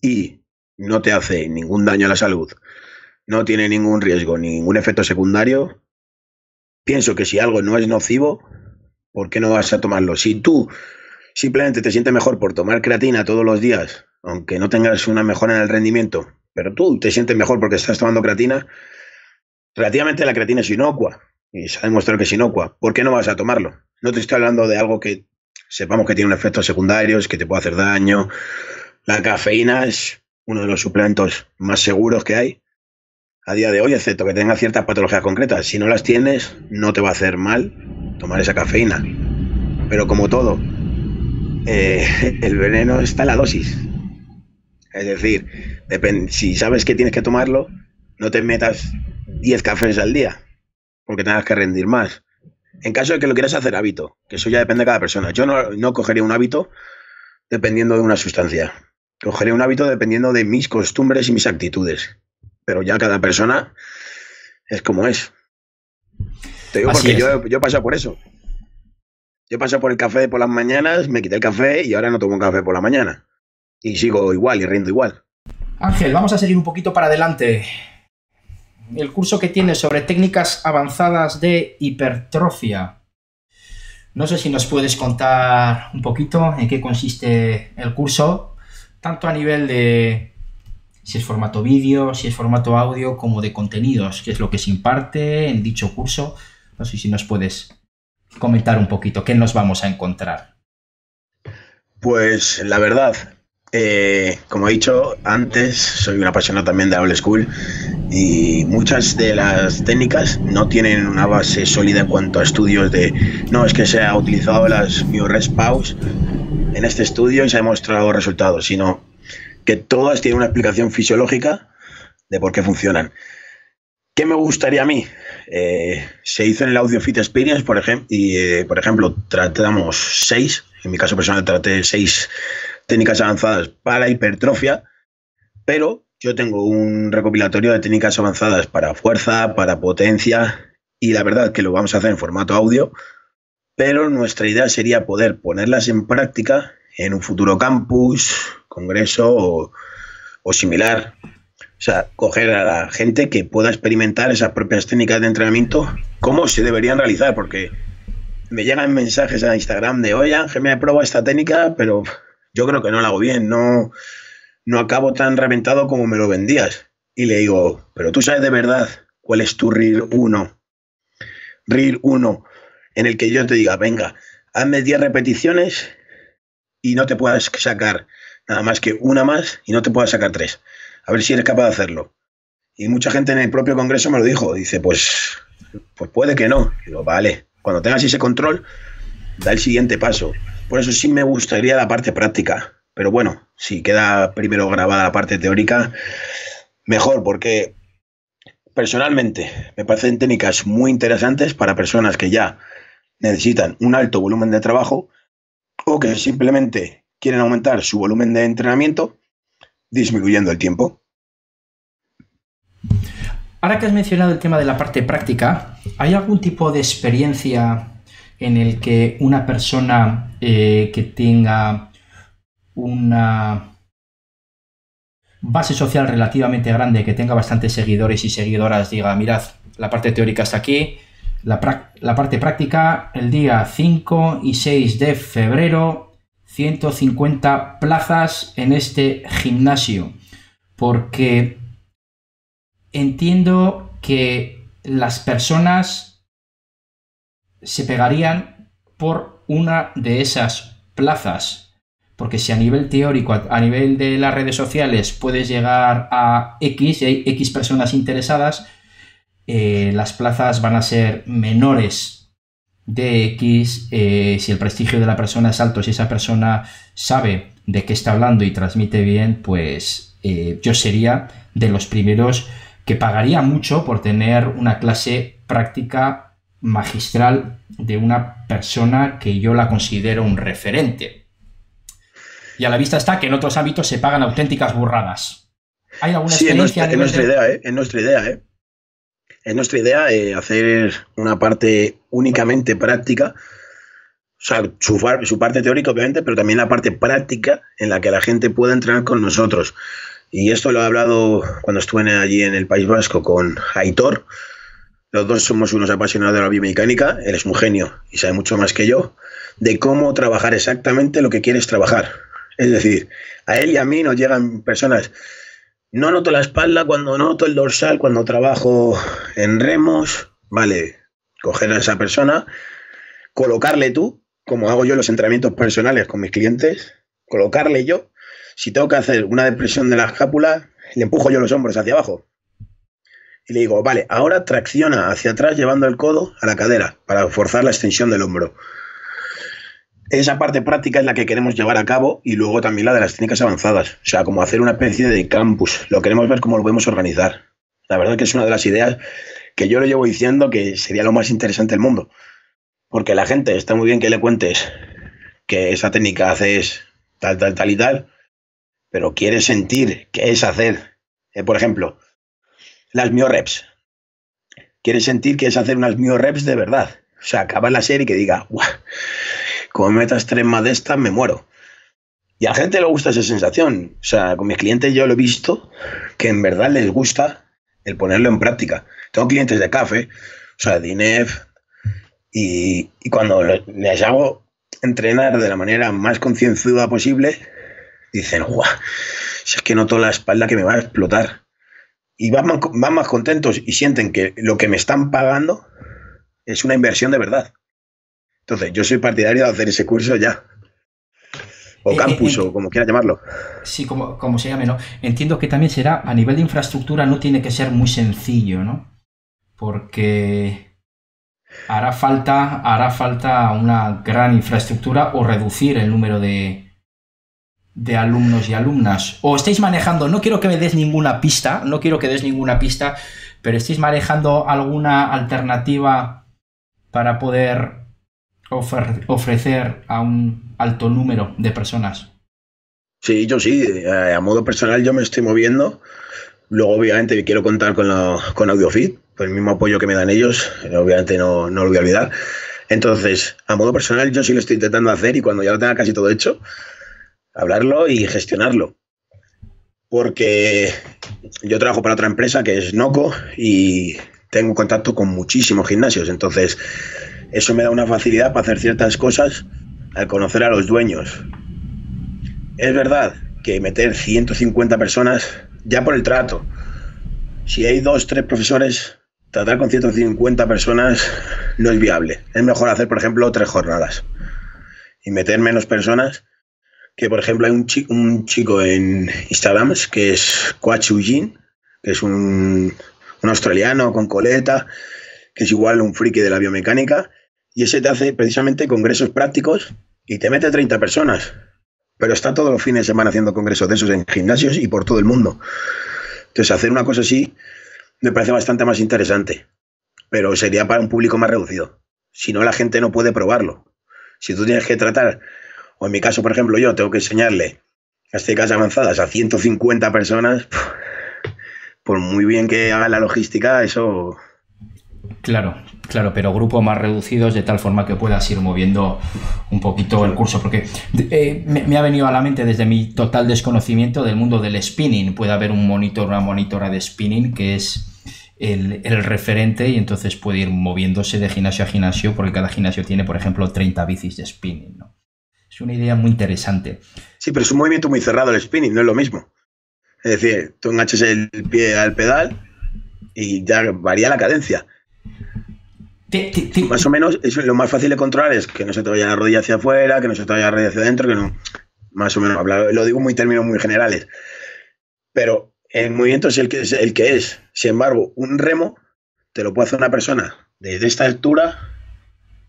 y no te hace ningún daño a la salud, no tiene ningún riesgo, ningún efecto secundario, pienso que si algo no es nocivo, ¿por qué no vas a tomarlo? Si tú simplemente te sientes mejor por tomar creatina todos los días, aunque no tengas una mejora en el rendimiento, pero tú te sientes mejor porque estás tomando creatina, relativamente la creatina es inocua y se ha demostrado que es inocua. ¿Por qué no vas a tomarlo? No te estoy hablando de algo que sepamos que tiene efectos secundarios, que te puede hacer daño. La cafeína es uno de los suplementos más seguros que hay a día de hoy, excepto que tenga ciertas patologías concretas. Si no las tienes, no te va a hacer mal tomar esa cafeína. Pero como todo, eh, el veneno está en la dosis. Es decir, si sabes que tienes que tomarlo, no te metas 10 cafés al día, porque tengas que rendir más. En caso de que lo quieras hacer hábito, que eso ya depende de cada persona. Yo no, no cogería un hábito dependiendo de una sustancia. Cogería un hábito dependiendo de mis costumbres y mis actitudes pero ya cada persona es como es. Te digo porque yo, yo paso por eso. Yo paso por el café por las mañanas, me quité el café y ahora no tomo café por la mañana. Y sigo igual y rindo igual. Ángel, vamos a seguir un poquito para adelante. El curso que tienes sobre técnicas avanzadas de hipertrofia. No sé si nos puedes contar un poquito en qué consiste el curso, tanto a nivel de si es formato vídeo, si es formato audio, como de contenidos, que es lo que se imparte en dicho curso. No sé si nos puedes comentar un poquito qué nos vamos a encontrar. Pues la verdad, eh, como he dicho antes, soy una apasionado también de Old School y muchas de las técnicas no tienen una base sólida en cuanto a estudios de no es que se ha utilizado las MioRes Pause en este estudio y se ha demostrado resultados, sino que todas tienen una explicación fisiológica de por qué funcionan. ¿Qué me gustaría a mí? Eh, se hizo en el Audio Fit Experience, por ejemplo, eh, por ejemplo, tratamos seis, en mi caso personal traté seis técnicas avanzadas para hipertrofia, pero yo tengo un recopilatorio de técnicas avanzadas para fuerza, para potencia, y la verdad que lo vamos a hacer en formato audio, pero nuestra idea sería poder ponerlas en práctica en un futuro campus, congreso o, similar. O sea, coger a la gente que pueda experimentar esas propias técnicas de entrenamiento, cómo se deberían realizar, porque me llegan mensajes a Instagram de, oye Ángel, me he probado esta técnica, pero yo creo que no la hago bien, no, no acabo tan reventado como me lo vendías. Y le digo, pero tú sabes de verdad cuál es tu RIR 1. RIR 1, en el que yo te diga, venga, hazme 10 repeticiones y no te puedas sacar nada más que una más y no te puedas sacar tres. A ver si eres capaz de hacerlo. Y mucha gente en el propio congreso me lo dijo. Dice, pues, pues puede que no. Digo, vale, cuando tengas ese control, da el siguiente paso. Por eso sí me gustaría la parte práctica. Pero bueno, si queda primero grabada la parte teórica, mejor, porque personalmente me parecen técnicas muy interesantes para personas que ya necesitan un alto volumen de trabajo o que simplemente quieren aumentar su volumen de entrenamiento disminuyendo el tiempo. Ahora que has mencionado el tema de la parte práctica, ¿hay algún tipo de experiencia en el que una persona eh, que tenga una base social relativamente grande, que tenga bastantes seguidores y seguidoras, diga, mirad, la parte teórica está aquí, la, la parte práctica, el día 5 y 6 de febrero, 150 plazas en este gimnasio, porque entiendo que las personas se pegarían por una de esas plazas. Porque si a nivel teórico, a nivel de las redes sociales, puedes llegar a X y hay X personas interesadas, eh, las plazas van a ser menores de X eh, si el prestigio de la persona es alto, si esa persona sabe de qué está hablando y transmite bien, pues eh, yo sería de los primeros que pagaría mucho por tener una clase práctica magistral de una persona que yo la considero un referente. Y a la vista está que en otros ámbitos se pagan auténticas burradas. ¿Hay alguna experiencia? Es nuestra, idea, ¿eh? Es nuestra idea, ¿eh? Es nuestra idea eh, hacer una parte únicamente práctica, o sea, su, su, parte teórica, obviamente, pero también la parte práctica en la que la gente pueda entrenar con nosotros. Y esto lo he hablado cuando estuve allí en el País Vasco con Aitor. Los dos somos unos apasionados de la biomecánica. Él es un genio y sabe mucho más que yo de cómo trabajar exactamente lo que quieres trabajar. Es decir, a él y a mí nos llegan personas. No noto la espalda cuando noto el dorsal, cuando trabajo en remos. Vale, coger a esa persona, colocarle tú, como hago yo los entrenamientos personales con mis clientes, colocarle yo si tengo que hacer una depresión de la escápula, le empujo yo los hombros hacia abajo. Y le digo, vale, ahora tracciona hacia atrás llevando el codo a la cadera para forzar la extensión del hombro. Esa parte práctica es la que queremos llevar a cabo y luego también la de las técnicas avanzadas. O sea, como hacer una especie de campus. Lo queremos ver cómo lo podemos organizar. La verdad que es una de las ideas que yo le llevo diciendo que sería lo más interesante del mundo. Porque la gente está muy bien que le cuentes que esa técnica haces tal, tal, tal y tal, pero quiere sentir qué es hacer. Eh, por ejemplo, las mioreps. Quiere sentir que es hacer unas mioreps de verdad. O sea, acabar la serie y que diga, ¡guau! Como metas tres más de estas, me muero. Y a la gente le gusta esa sensación. O sea, con mis clientes yo lo he visto que en verdad les gusta el ponerlo en práctica. Tengo clientes de café, o sea, de INEF, y, y cuando les hago entrenar de la manera más concienzuda posible, dicen, guau, si es que noto la espalda que me va a explotar. Y van, van más contentos y sienten que lo que me están pagando es una inversión de verdad. Entonces, yo soy partidario de hacer ese curso ya. O eh, campus, eh, o como quieras llamarlo. Sí, como, como se llame, ¿no? Entiendo que también será, a nivel de infraestructura, no tiene que ser muy sencillo, ¿no? Porque hará falta, hará falta una gran infraestructura o reducir el número de, de alumnos y alumnas? ¿O estáis manejando, no quiero que me des ninguna pista, no quiero que des ninguna pista, pero estáis manejando alguna alternativa para poder ofrecer a un alto número de personas? Sí, yo sí, eh, a modo personal yo me estoy moviendo. Luego, obviamente, quiero contar con, con AudioFit, por el mismo apoyo que me dan ellos, obviamente no, no lo voy a olvidar. Entonces, a modo personal, yo sí lo estoy intentando hacer y cuando ya lo tenga casi todo hecho, hablarlo y gestionarlo. Porque yo trabajo para otra empresa que es Noco y tengo contacto con muchísimos gimnasios. Entonces, eso me da una facilidad para hacer ciertas cosas al conocer a los dueños. Es verdad que meter 150 personas, ya por el trato, si hay dos, tres profesores, tratar con 150 personas no es viable. Es mejor hacer, por ejemplo, tres jornadas y meter menos personas. Que, por ejemplo, hay un, chico en Instagram que es Ujin, que es un, un australiano con coleta, que es igual un friki de la biomecánica, y ese te hace precisamente congresos prácticos y te mete 30 personas. Pero está todos los fines de semana haciendo congresos de esos en gimnasios y por todo el mundo. Entonces, hacer una cosa así me parece bastante más interesante. Pero sería para un público más reducido. Si no, la gente no puede probarlo. Si tú tienes que tratar, o en mi caso, por ejemplo, yo tengo que enseñarle a casas avanzadas a 150 personas, por muy bien que haga la logística, eso Claro, claro, pero grupos más reducidos de tal forma que puedas ir moviendo un poquito el curso, porque eh, me, ha venido a la mente desde mi total desconocimiento del mundo del spinning. Puede haber un monitor, una monitora de spinning que es el, referente y entonces puede ir moviéndose de gimnasio a gimnasio porque cada gimnasio tiene, por ejemplo, 30 bicis de spinning. ¿no? Es una idea muy interesante. Sí, pero es un movimiento muy cerrado el spinning, no es lo mismo. Es decir, tú enganches el pie al pedal y ya varía la cadencia más o menos, eso, lo más fácil de controlar es que no se te vaya la rodilla hacia afuera, que no se te vaya la rodilla hacia adentro, que no. Más o menos, lo digo muy términos muy generales. Pero el movimiento es el que es, el que es. Sin embargo, un remo te lo puede hacer una persona desde esta altura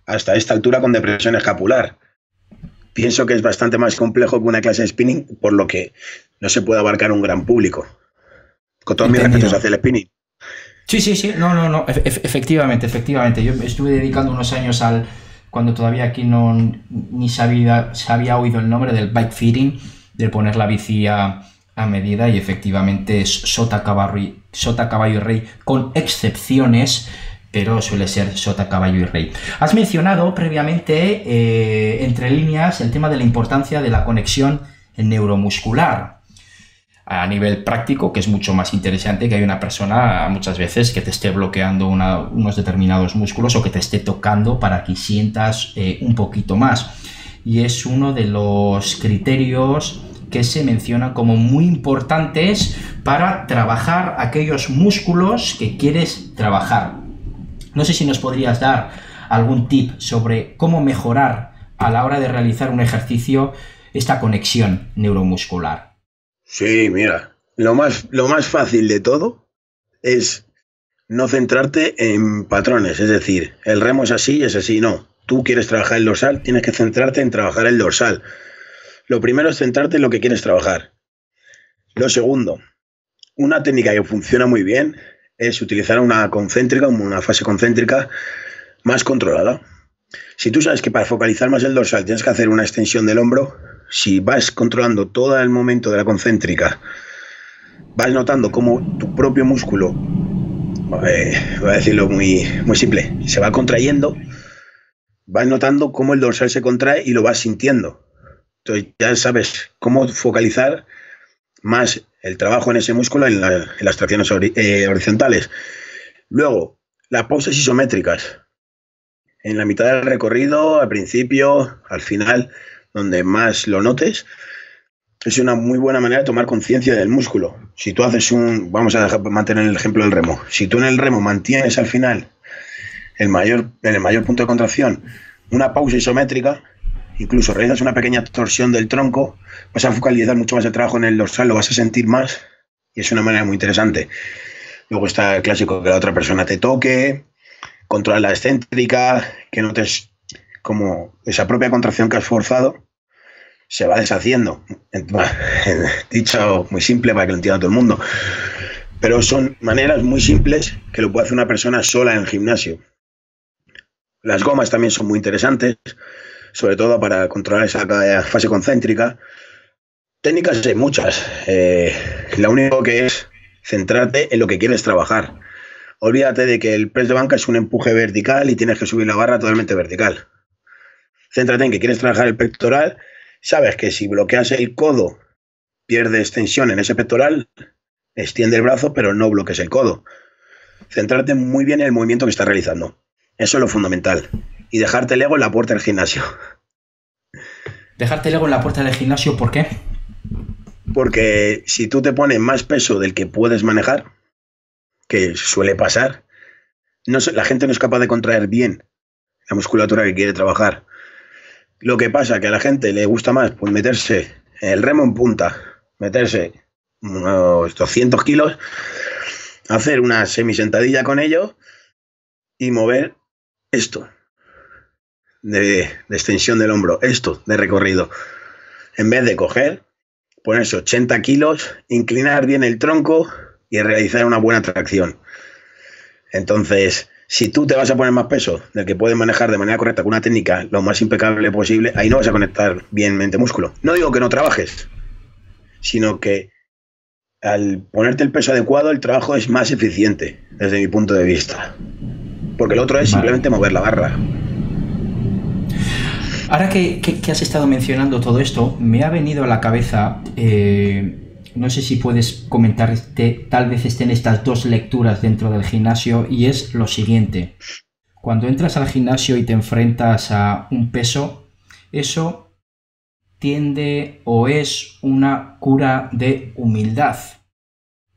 hasta esta altura con depresión escapular. Pienso que es bastante más complejo que una clase de spinning, por lo que no se puede abarcar un gran público. Con todos mis respetos hacia el spinning. Sí, sí, sí, no, no, no, efectivamente, efectivamente. Yo estuve dedicando unos años al, cuando todavía aquí no ni sabía, se había oído el nombre del bike fitting, de poner la bici a, medida y efectivamente es sota caballo, sota, caballo y rey, con excepciones, pero suele ser sota, caballo y rey. Has mencionado previamente, eh, entre líneas, el tema de la importancia de la conexión neuromuscular a nivel práctico, que es mucho más interesante que hay una persona muchas veces que te esté bloqueando unos determinados músculos o que te esté tocando para que sientas eh, un poquito más. Y es uno de los criterios que se mencionan como muy importantes para trabajar aquellos músculos que quieres trabajar. No sé si nos podrías dar algún tip sobre cómo mejorar a la hora de realizar un ejercicio esta conexión neuromuscular. Sí, mira, lo más, lo más fácil de todo es no centrarte en patrones, es decir, el remo es así, es así, no. Tú quieres trabajar el dorsal, tienes que centrarte en trabajar el dorsal. Lo primero es centrarte en lo que quieres trabajar. Lo segundo, una técnica que funciona muy bien es utilizar una concéntrica, una fase concéntrica más controlada. Si tú sabes que para focalizar más el dorsal tienes que hacer una extensión del hombro, si vas controlando todo el momento de la concéntrica, vas notando cómo tu propio músculo, eh, voy a decirlo muy, muy simple, se va contrayendo, vas notando cómo el dorsal se contrae y lo vas sintiendo. Entonces ya sabes cómo focalizar más el trabajo en ese músculo en, las tracciones eh, horizontales. Luego, las pausas isométricas. En la mitad del recorrido, al principio, al final, donde más lo notes, es una muy buena manera de tomar conciencia del músculo. Si tú haces un, vamos a dejar, mantener el ejemplo del remo, si tú en el remo mantienes al final el mayor, en el mayor punto de contracción una pausa isométrica, incluso realizas una pequeña torsión del tronco, vas a focalizar mucho más el trabajo en el dorsal, lo vas a sentir más y es una manera muy interesante. Luego está el clásico que la otra persona te toque, controlar la excéntrica, que notes como esa propia contracción que has forzado se va deshaciendo. Dicho muy simple para que lo entienda todo el mundo. Pero son maneras muy simples que lo puede hacer una persona sola en el gimnasio. Las gomas también son muy interesantes, sobre todo para controlar esa fase concéntrica. Técnicas hay muchas. Eh, lo único que es centrarte en lo que quieres trabajar. Olvídate de que el press de banca es un empuje vertical y tienes que subir la barra totalmente vertical céntrate en que quieres trabajar el pectoral, sabes que si bloqueas el codo, pierde extensión en ese pectoral, extiende el brazo, pero no bloques el codo. Centrarte muy bien en el movimiento que estás realizando. Eso es lo fundamental. Y dejarte el ego en la puerta del gimnasio. Dejarte el ego en la puerta del gimnasio, ¿por qué? Porque si tú te pones más peso del que puedes manejar, que suele pasar, no, la gente no es capaz de contraer bien la musculatura que quiere trabajar. Lo que pasa que a la gente le gusta más pues, meterse el remo en punta, meterse unos 200 kilos, hacer una semisentadilla con ello y mover esto de, de, extensión del hombro, esto de recorrido. En vez de coger, ponerse 80 kilos, inclinar bien el tronco y realizar una buena tracción. Entonces, si tú te vas a poner más peso del que puedes manejar de manera correcta con una técnica lo más impecable posible, ahí no vas a conectar bien mente-músculo. No digo que no trabajes, sino que al ponerte el peso adecuado, el trabajo es más eficiente, desde mi punto de vista. Porque el otro es simplemente mover la barra. Ahora que, has estado mencionando todo esto, me ha venido a la cabeza, eh, no sé si puedes comentarte, tal vez estén estas dos lecturas dentro del gimnasio, y es lo siguiente. Cuando entras al gimnasio y te enfrentas a un peso, eso tiende o es una cura de humildad.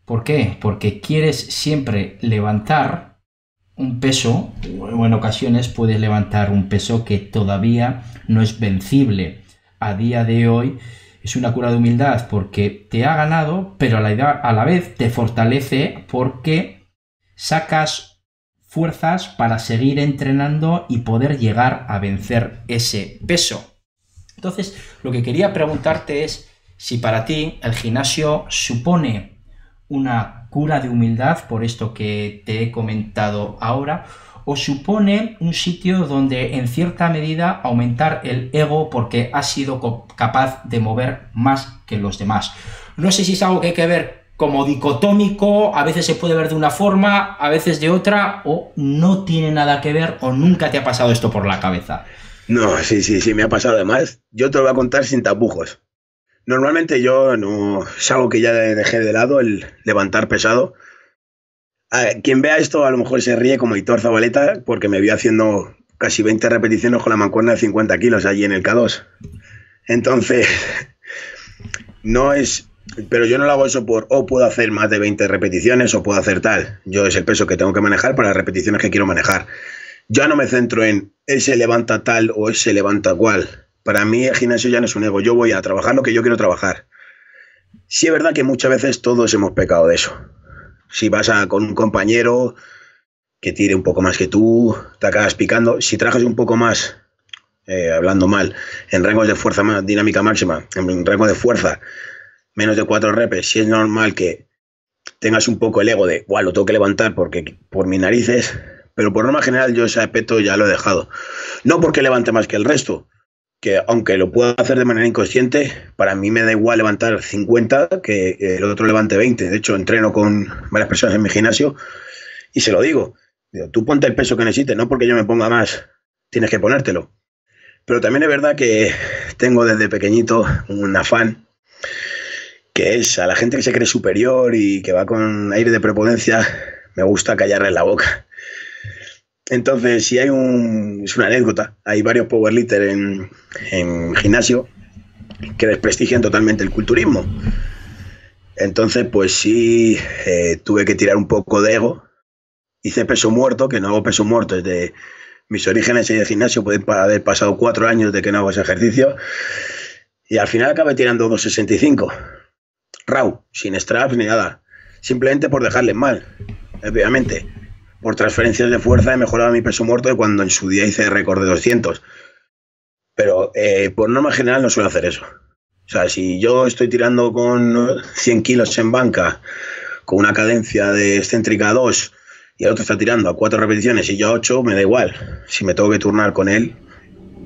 ¿Por qué? Porque quieres siempre levantar un peso, o en ocasiones puedes levantar un peso que todavía no es vencible. A día de hoy es una cura de humildad porque te ha ganado, pero a la, a la vez te fortalece porque sacas fuerzas para seguir entrenando y poder llegar a vencer ese peso. Entonces, lo que quería preguntarte es si para ti el gimnasio supone una cura de humildad, por esto que te he comentado ahora, o supone un sitio donde en cierta medida aumentar el ego porque has sido capaz de mover más que los demás. No sé si es algo que hay que ver como dicotómico, a veces se puede ver de una forma, a veces de otra, o no tiene nada que ver, o nunca te ha pasado esto por la cabeza. No, sí, sí, sí, me ha pasado además. Yo te lo voy a contar sin tapujos. Normalmente yo no es algo que ya dejé de lado, el levantar pesado. quien vea esto a lo mejor se ríe como Hitor Zabaleta porque me vi haciendo casi 20 repeticiones con la mancuerna de 50 kilos allí en el K2. Entonces, no es... Pero yo no lo hago eso por, o puedo hacer más de 20 repeticiones o puedo hacer tal. Yo es el peso que tengo que manejar para las repeticiones que quiero manejar. Ya no me centro en ese levanta tal o ese levanta cual. Para mí el gimnasio ya no es un ego, yo voy a trabajar lo que yo quiero trabajar. Sí es verdad que muchas veces todos hemos pecado de eso. Si vas a, con un compañero que tire un poco más que tú, te acabas picando. Si trabajas un poco más, eh, hablando mal, en rangos de fuerza más, dinámica máxima, en rango de fuerza, menos de cuatro repes, si es normal que tengas un poco el ego de, guau, lo tengo que levantar porque por mis narices, pero por norma general yo ese aspecto ya lo he dejado. No porque levante más que el resto, que aunque lo puedo hacer de manera inconsciente, para mí me da igual levantar 50 que el otro levante 20. De hecho, entreno con varias personas en mi gimnasio y se lo digo. tú ponte el peso que necesites, no porque yo me ponga más, tienes que ponértelo. Pero también es verdad que tengo desde pequeñito un afán que es a la gente que se cree superior y que va con aire de prepotencia, me gusta callarle la boca. Entonces, si hay un. Es una anécdota. Hay varios powerlifters en, en gimnasio que desprestigian totalmente el culturismo. Entonces, pues sí, eh, tuve que tirar un poco de ego. Hice peso muerto, que no hago peso muerto desde mis orígenes en el gimnasio. Pueden haber pasado cuatro años de que no hago ese ejercicio. Y al final acabé tirando 2,65. Raw, sin straps ni nada. Simplemente por dejarles mal. Obviamente por transferencias de fuerza he mejorado mi peso muerto de cuando en su día hice récord de 200. Pero eh, por norma general no suelo hacer eso. O sea, si yo estoy tirando con 100 kilos en banca, con una cadencia de excéntrica 2, y el otro está tirando a 4 repeticiones y yo a 8, me da igual. Si me tengo que turnar con él,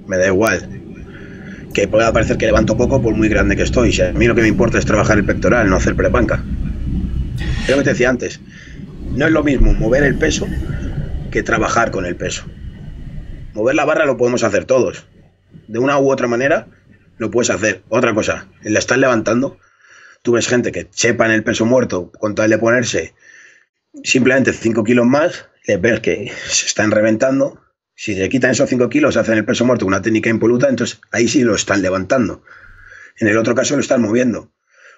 me da igual. Que pueda parecer que levanto poco por muy grande que estoy. a mí lo que me importa es trabajar el pectoral, no hacer prepanca. Es lo que te decía antes. No es lo mismo mover el peso que trabajar con el peso. Mover la barra lo podemos hacer todos. De una u otra manera lo puedes hacer. Otra cosa, la estás levantando. Tú ves gente que chepa en el peso muerto con tal de ponerse simplemente 5 kilos más, le ves que se están reventando Si te quitan esos 5 kilos, hacen el peso muerto una técnica impoluta, entonces ahí sí lo están levantando. En el otro caso lo están moviendo,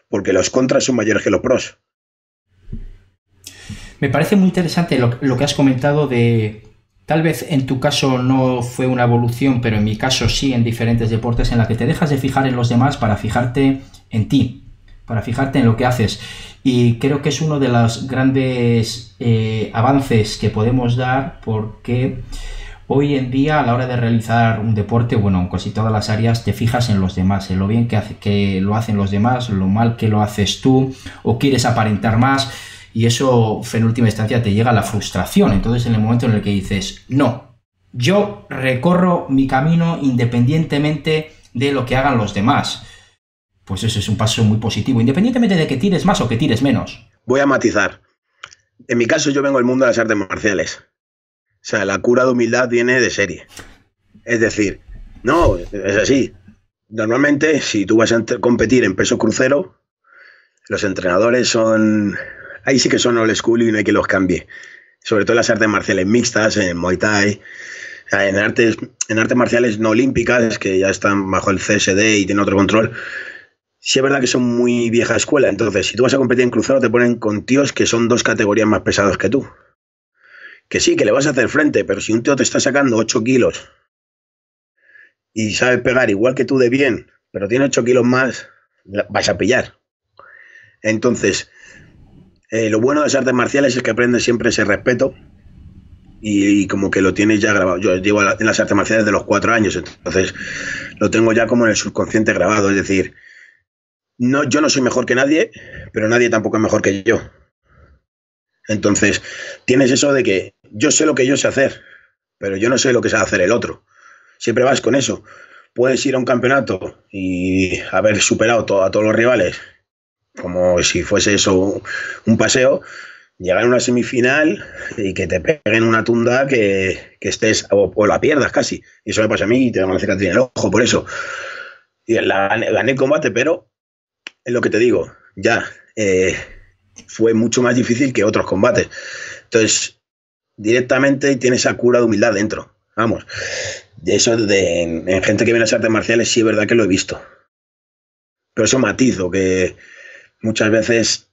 porque los contras son mayores que los pros. Me parece muy interesante lo, que has comentado de, Tal vez en tu caso no fue una evolución, pero en mi caso sí en diferentes deportes en la que te dejas de fijar en los demás para fijarte en ti, para fijarte en lo que haces. Y creo que es uno de los grandes eh, avances que podemos dar porque hoy en día a la hora de realizar un deporte, bueno, en casi todas las áreas te fijas en los demás, en lo bien que lo hacen los demás, lo mal que lo haces tú o quieres aparentar más y eso en última instancia te llega a la frustración. Entonces en el momento en el que dices, no, yo recorro mi camino independientemente de lo que hagan los demás. Pues eso es un paso muy positivo, independientemente de que tires más o que tires menos. Voy a matizar. En mi caso yo vengo del mundo de las artes marciales. O sea, la cura de humildad viene de serie. Es decir, no, es así. Normalmente, si tú vas a competir en peso crucero, los entrenadores son ahí sí que son old school y no hay que los cambie. Sobre todo en las artes marciales mixtas, en Muay Thai, en artes, en artes marciales no olímpicas, que ya están bajo el CSD y tienen otro control. Sí es verdad que son muy vieja escuela, entonces si tú vas a competir en crucero te ponen con tíos que son dos categorías más pesados que tú. Que sí, que le vas a hacer frente, pero si un tío te está sacando 8 kilos y sabe pegar igual que tú de bien, pero tiene 8 kilos más, vas a pillar. Entonces, eh, lo bueno de las artes marciales es que aprendes siempre ese respeto y, como que lo tienes ya grabado. Yo llevo en las artes marciales de los cuatro años, entonces lo tengo ya como en el subconsciente grabado. Es decir, no, yo no soy mejor que nadie, pero nadie tampoco es mejor que yo. Entonces, tienes eso de que yo sé lo que yo sé hacer, pero yo no sé lo que sabe hacer el otro. Siempre vas con eso. Puedes ir a un campeonato y haber superado a todos los rivales como si fuese eso un paseo, llegar a una semifinal y que te peguen una tunda que, estés o, la pierdas casi. Y eso me pasa a mí y te da una cicatriz en el ojo por eso. Y la, gané, el combate, pero es lo que te digo, ya eh, fue mucho más difícil que otros combates. Entonces, directamente tiene esa cura de humildad dentro. Vamos, eso de, en, en gente que viene a las artes marciales sí es verdad que lo he visto. Pero eso matizo, que, muchas veces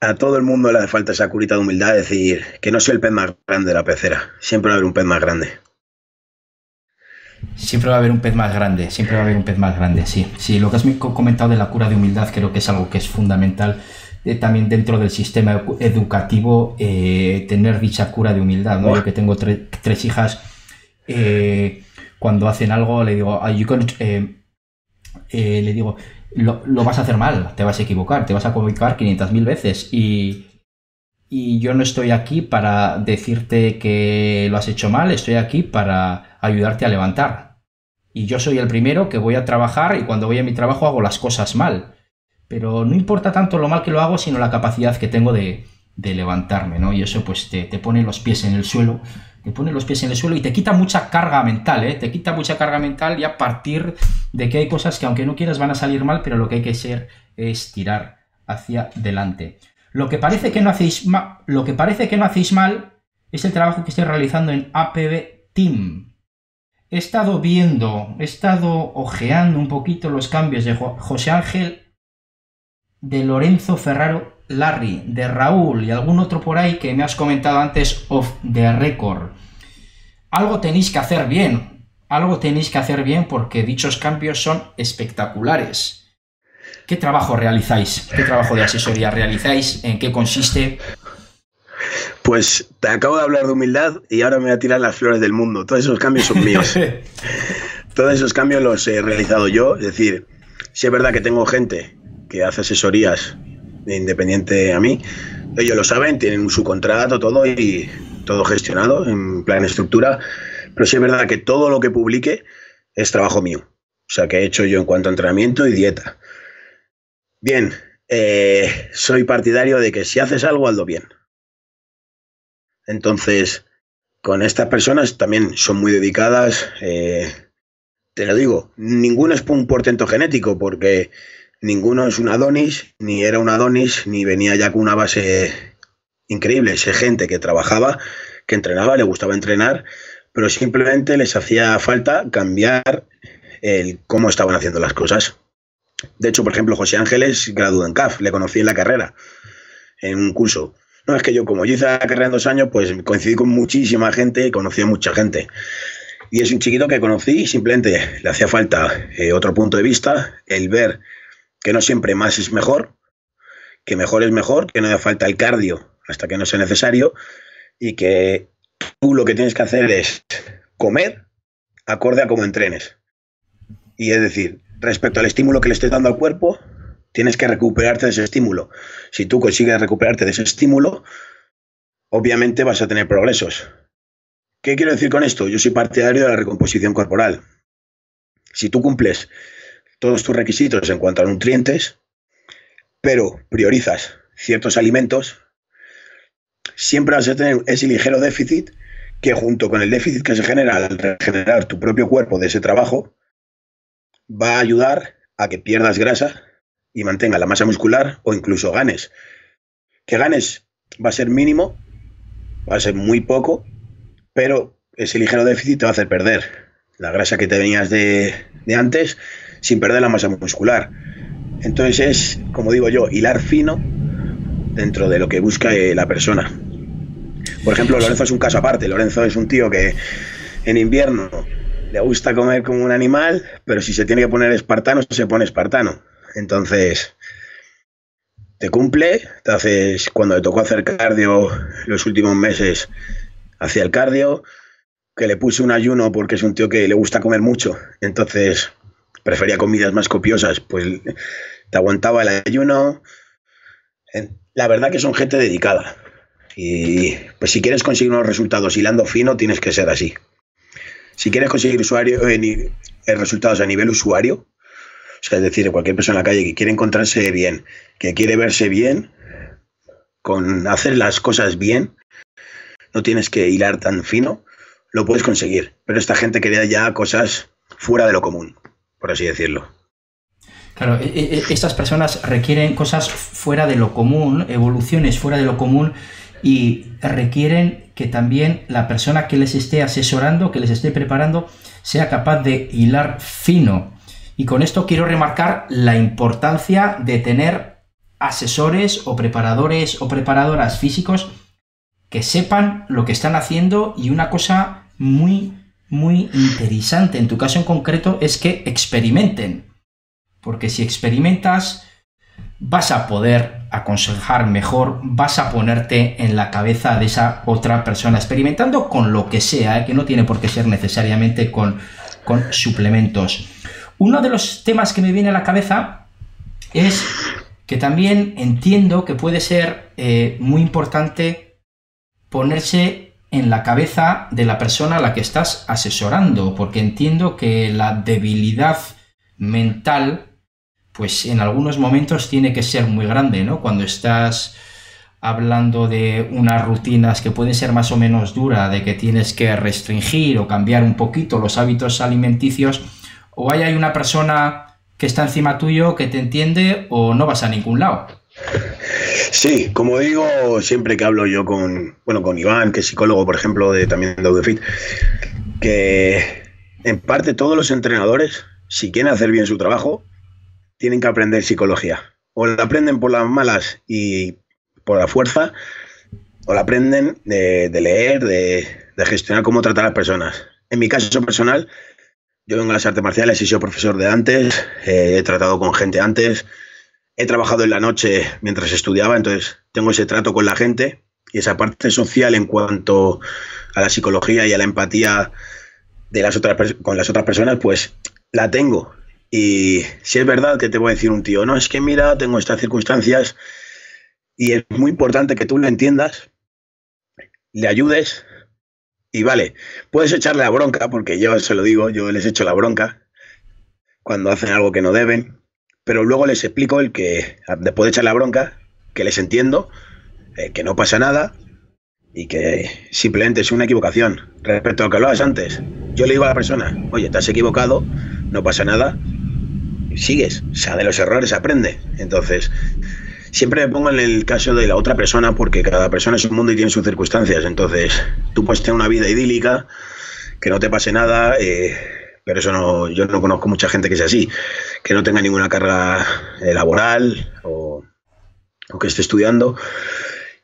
a todo el mundo le hace falta esa curita de humildad, decir que no soy el pez más grande de la pecera, siempre va a haber un pez más grande. Siempre va a haber un pez más grande, siempre va a haber un pez más grande, sí. Sí, lo que has comentado de la cura de humildad creo que es algo que es fundamental eh, también dentro del sistema educativo eh, tener dicha cura de humildad. ¿no? Yo que tengo tres hijas, eh, cuando hacen algo le digo, le digo, lo, vas a hacer mal, te vas a equivocar, te vas a equivocar 500.000 veces y, y yo no estoy aquí para decirte que lo has hecho mal, estoy aquí para ayudarte a levantar. Y yo soy el primero que voy a trabajar y cuando voy a mi trabajo hago las cosas mal. Pero no importa tanto lo mal que lo hago, sino la capacidad que tengo de, de levantarme, ¿no? Y eso pues te, te pone los pies en el suelo te pone los pies en el suelo y te quita mucha carga mental, ¿eh? Te quita mucha carga mental y a partir de que hay cosas que aunque no quieras van a salir mal, pero lo que hay que ser es tirar hacia adelante. Lo que parece que no hacéis, lo que parece que no hacéis mal es el trabajo que estoy realizando en APB Team. He estado viendo, he estado ojeando un poquito los cambios de José Ángel, de Lorenzo Ferraro Larry, de Raúl y algún otro por ahí que me has comentado antes off the record. Algo tenéis que hacer bien, algo tenéis que hacer bien porque dichos cambios son espectaculares. ¿Qué trabajo realizáis? ¿Qué trabajo de asesoría realizáis? ¿En qué consiste? Pues te acabo de hablar de humildad y ahora me voy a tirar las flores del mundo. Todos esos cambios son míos. Todos esos cambios los he realizado yo. Es decir, si es verdad que tengo gente que hace asesorías independiente a mí. Ellos lo saben, tienen su contrato, todo y todo gestionado en plan estructura. Pero sí es verdad que todo lo que publique es trabajo mío. O sea, que he hecho yo en cuanto a entrenamiento y dieta. Bien, eh, soy partidario de que si haces algo, hazlo bien. Entonces, con estas personas también son muy dedicadas. Eh, te lo digo, ninguno es un portento genético, porque ninguno es un Adonis, ni era un Adonis, ni venía ya con una base increíble. Ese gente que trabajaba, que entrenaba, le gustaba entrenar, pero simplemente les hacía falta cambiar el cómo estaban haciendo las cosas. De hecho, por ejemplo, José Ángeles graduó en CAF, le conocí en la carrera, en un curso. No, es que yo, como yo hice la carrera en dos años, pues coincidí con muchísima gente y conocí a mucha gente. Y es un chiquito que conocí y simplemente le hacía falta eh, otro punto de vista, el ver que no siempre más es mejor, que mejor es mejor, que no hace falta el cardio hasta que no sea necesario y que tú lo que tienes que hacer es comer acorde a cómo entrenes. Y es decir, respecto al estímulo que le estés dando al cuerpo, tienes que recuperarte de ese estímulo. Si tú consigues recuperarte de ese estímulo, obviamente vas a tener progresos. ¿Qué quiero decir con esto? Yo soy partidario de la recomposición corporal. Si tú cumples todos tus requisitos en cuanto a nutrientes, pero priorizas ciertos alimentos, siempre vas a tener ese ligero déficit que junto con el déficit que se genera al regenerar tu propio cuerpo de ese trabajo, va a ayudar a que pierdas grasa y mantenga la masa muscular o incluso ganes. Que ganes va a ser mínimo, va a ser muy poco, pero ese ligero déficit te va a hacer perder la grasa que te venías de, de antes sin perder la masa muscular. Entonces es, como digo yo, hilar fino dentro de lo que busca eh, la persona. Por ejemplo, Lorenzo es un caso aparte. Lorenzo es un tío que en invierno le gusta comer como un animal, pero si se tiene que poner espartano, se pone espartano. Entonces, te cumple, te haces, cuando le tocó hacer cardio los últimos meses, hacía el cardio, que le puse un ayuno porque es un tío que le gusta comer mucho, entonces prefería comidas más copiosas, pues te aguantaba el ayuno. La verdad que son gente dedicada. Y pues si quieres conseguir unos resultados hilando fino, tienes que ser así. Si quieres conseguir usuario, eh, eh, resultados a nivel usuario, o sea, es decir, cualquier persona en la calle que quiere encontrarse bien, que quiere verse bien, con hacer las cosas bien, no tienes que hilar tan fino, lo puedes conseguir. Pero esta gente quería ya cosas fuera de lo común, por así decirlo. Claro, e, e, estas personas requieren cosas fuera de lo común, evoluciones fuera de lo común y requieren que también la persona que les esté asesorando, que les esté preparando, sea capaz de hilar fino. Y con esto quiero remarcar la importancia de tener asesores o preparadores o preparadoras físicos que sepan lo que están haciendo y una cosa muy, muy interesante en tu caso en concreto es que experimenten. Porque si experimentas, vas a poder aconsejar mejor, vas a ponerte en la cabeza de esa otra persona, experimentando con lo que sea, ¿eh? que no tiene por qué ser necesariamente con, con suplementos. Uno de los temas que me viene a la cabeza es que también entiendo que puede ser eh, muy importante ponerse en la cabeza de la persona a la que estás asesorando, porque entiendo que la debilidad mental pues en algunos momentos tiene que ser muy grande, ¿no? Cuando estás hablando de unas rutinas que pueden ser más o menos duras, de que tienes que restringir o cambiar un poquito los hábitos alimenticios, o hay una persona que está encima tuyo que te entiende o no vas a ningún lado. Sí, como digo, siempre que hablo yo con, bueno, con Iván, que es psicólogo, por ejemplo, de, también de Audefit, que en parte todos los entrenadores, si quieren hacer bien su trabajo, tienen que aprender psicología. O la aprenden por las malas y por la fuerza, o la aprenden de, leer, de, gestionar cómo tratar a las personas. En mi caso personal, yo vengo a las artes marciales y soy profesor de antes, eh, he tratado con gente antes, he trabajado en la noche mientras estudiaba, entonces tengo ese trato con la gente y esa parte social en cuanto a la psicología y a la empatía de las otras, con las otras personas, pues la tengo. Y si es verdad que te voy a decir un tío, no, es que mira, tengo estas circunstancias y es muy importante que tú lo entiendas, le ayudes y vale, puedes echarle la bronca, porque yo se lo digo, yo les echo la bronca cuando hacen algo que no deben, pero luego les explico el que después de echar la bronca, que les entiendo, eh, que no pasa nada y que simplemente es una equivocación. Respecto a lo que hablabas antes, yo le digo a la persona, oye, te has equivocado, no pasa nada, sigues. O los errores aprende. Entonces, siempre me pongo en el caso de la otra persona porque cada persona es un mundo y tiene sus circunstancias. Entonces, tú puedes tener una vida idílica que no te pase nada, eh, pero eso no, yo no conozco mucha gente que sea así, que no tenga ninguna carga eh, laboral o, o, que esté estudiando.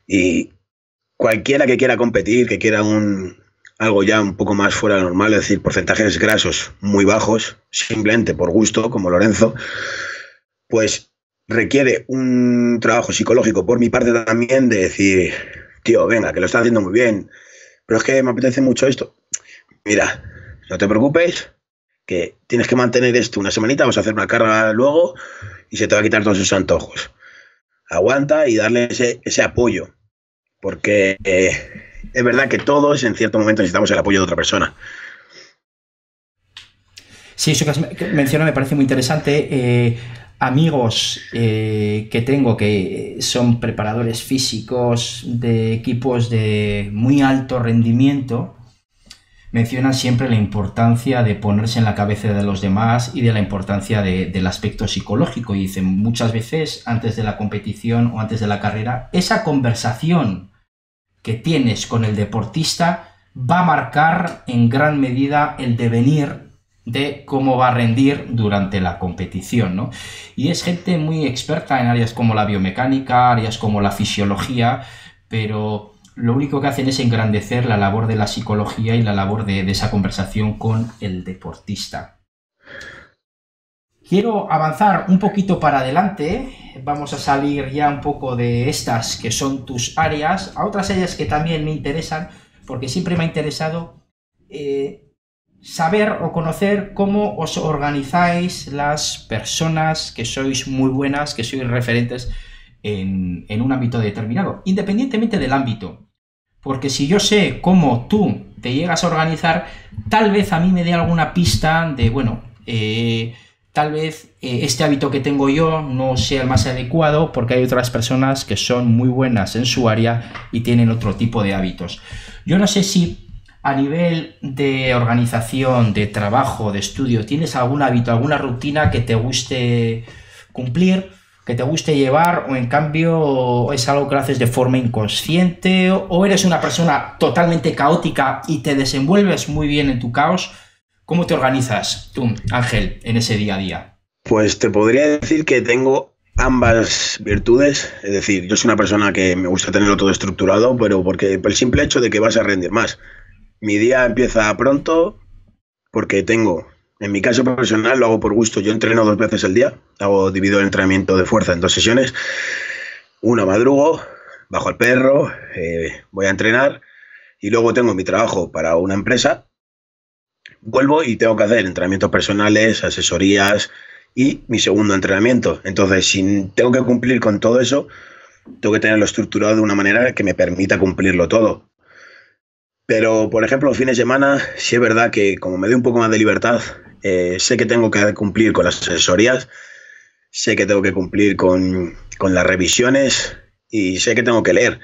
Y cualquiera que quiera competir, que quiera un, algo ya un poco más fuera de normal, es decir, porcentajes grasos muy bajos, simplemente por gusto, como Lorenzo, pues requiere un trabajo psicológico por mi parte también de decir, tío, venga, que lo estás haciendo muy bien, pero es que me apetece mucho esto. Mira, no te preocupes, que tienes que mantener esto una semanita, vamos a hacer una carga luego y se te va a quitar todos esos antojos. Aguanta y darle ese, ese apoyo, porque eh, es verdad que todos en cierto momento necesitamos el apoyo de otra persona. Sí, eso que menciona me parece muy interesante. Eh, amigos eh, que tengo que son preparadores físicos de equipos de muy alto rendimiento, mencionan siempre la importancia de ponerse en la cabeza de los demás y de la importancia del aspecto psicológico. Y dicen muchas veces antes de la competición o antes de la carrera, esa conversación que tienes con el deportista va a marcar en gran medida el devenir de cómo va a rendir durante la competición, ¿no? Y es gente muy experta en áreas como la biomecánica, áreas como la fisiología, pero lo único que hacen es engrandecer la labor de la psicología y la labor de, esa conversación con el deportista. Quiero avanzar un poquito para adelante, vamos a salir ya un poco de estas que son tus áreas, a otras áreas que también me interesan, porque siempre me ha interesado eh, saber o conocer cómo os organizáis las personas que sois muy buenas, que sois referentes en, un ámbito determinado, independientemente del ámbito. Porque si yo sé cómo tú te llegas a organizar, tal vez a mí me dé alguna pista de, bueno, eh, tal vez eh, este hábito que tengo yo no sea el más adecuado porque hay otras personas que son muy buenas en su área y tienen otro tipo de hábitos. Yo no sé si a nivel de organización, de trabajo, de estudio, tienes algún hábito, alguna rutina que te guste cumplir, te guste llevar o en cambio es algo que lo haces de forma inconsciente o eres una persona totalmente caótica y te desenvuelves muy bien en tu caos. ¿Cómo te organizas tú, Ángel, en ese día a día? Pues te podría decir que tengo ambas virtudes, es decir, yo soy una persona que me gusta tenerlo todo estructurado, pero porque por el simple hecho de que vas a rendir más. Mi día empieza pronto porque tengo, en mi caso profesional lo hago por gusto, yo entreno dos veces al día, hago divido el entrenamiento de fuerza en dos sesiones, una madrugo, bajo al perro, eh, voy a entrenar y luego tengo mi trabajo para una empresa vuelvo y tengo que hacer entrenamientos personales, asesorías y mi segundo entrenamiento. Entonces, si tengo que cumplir con todo eso, tengo que tenerlo estructurado de una manera que me permita cumplirlo todo. Pero, por ejemplo, los fines de semana, sí es verdad que como me doy un poco más de libertad, eh, sé que tengo que cumplir con las asesorías, sé que tengo que cumplir con, con las revisiones y sé que tengo que leer.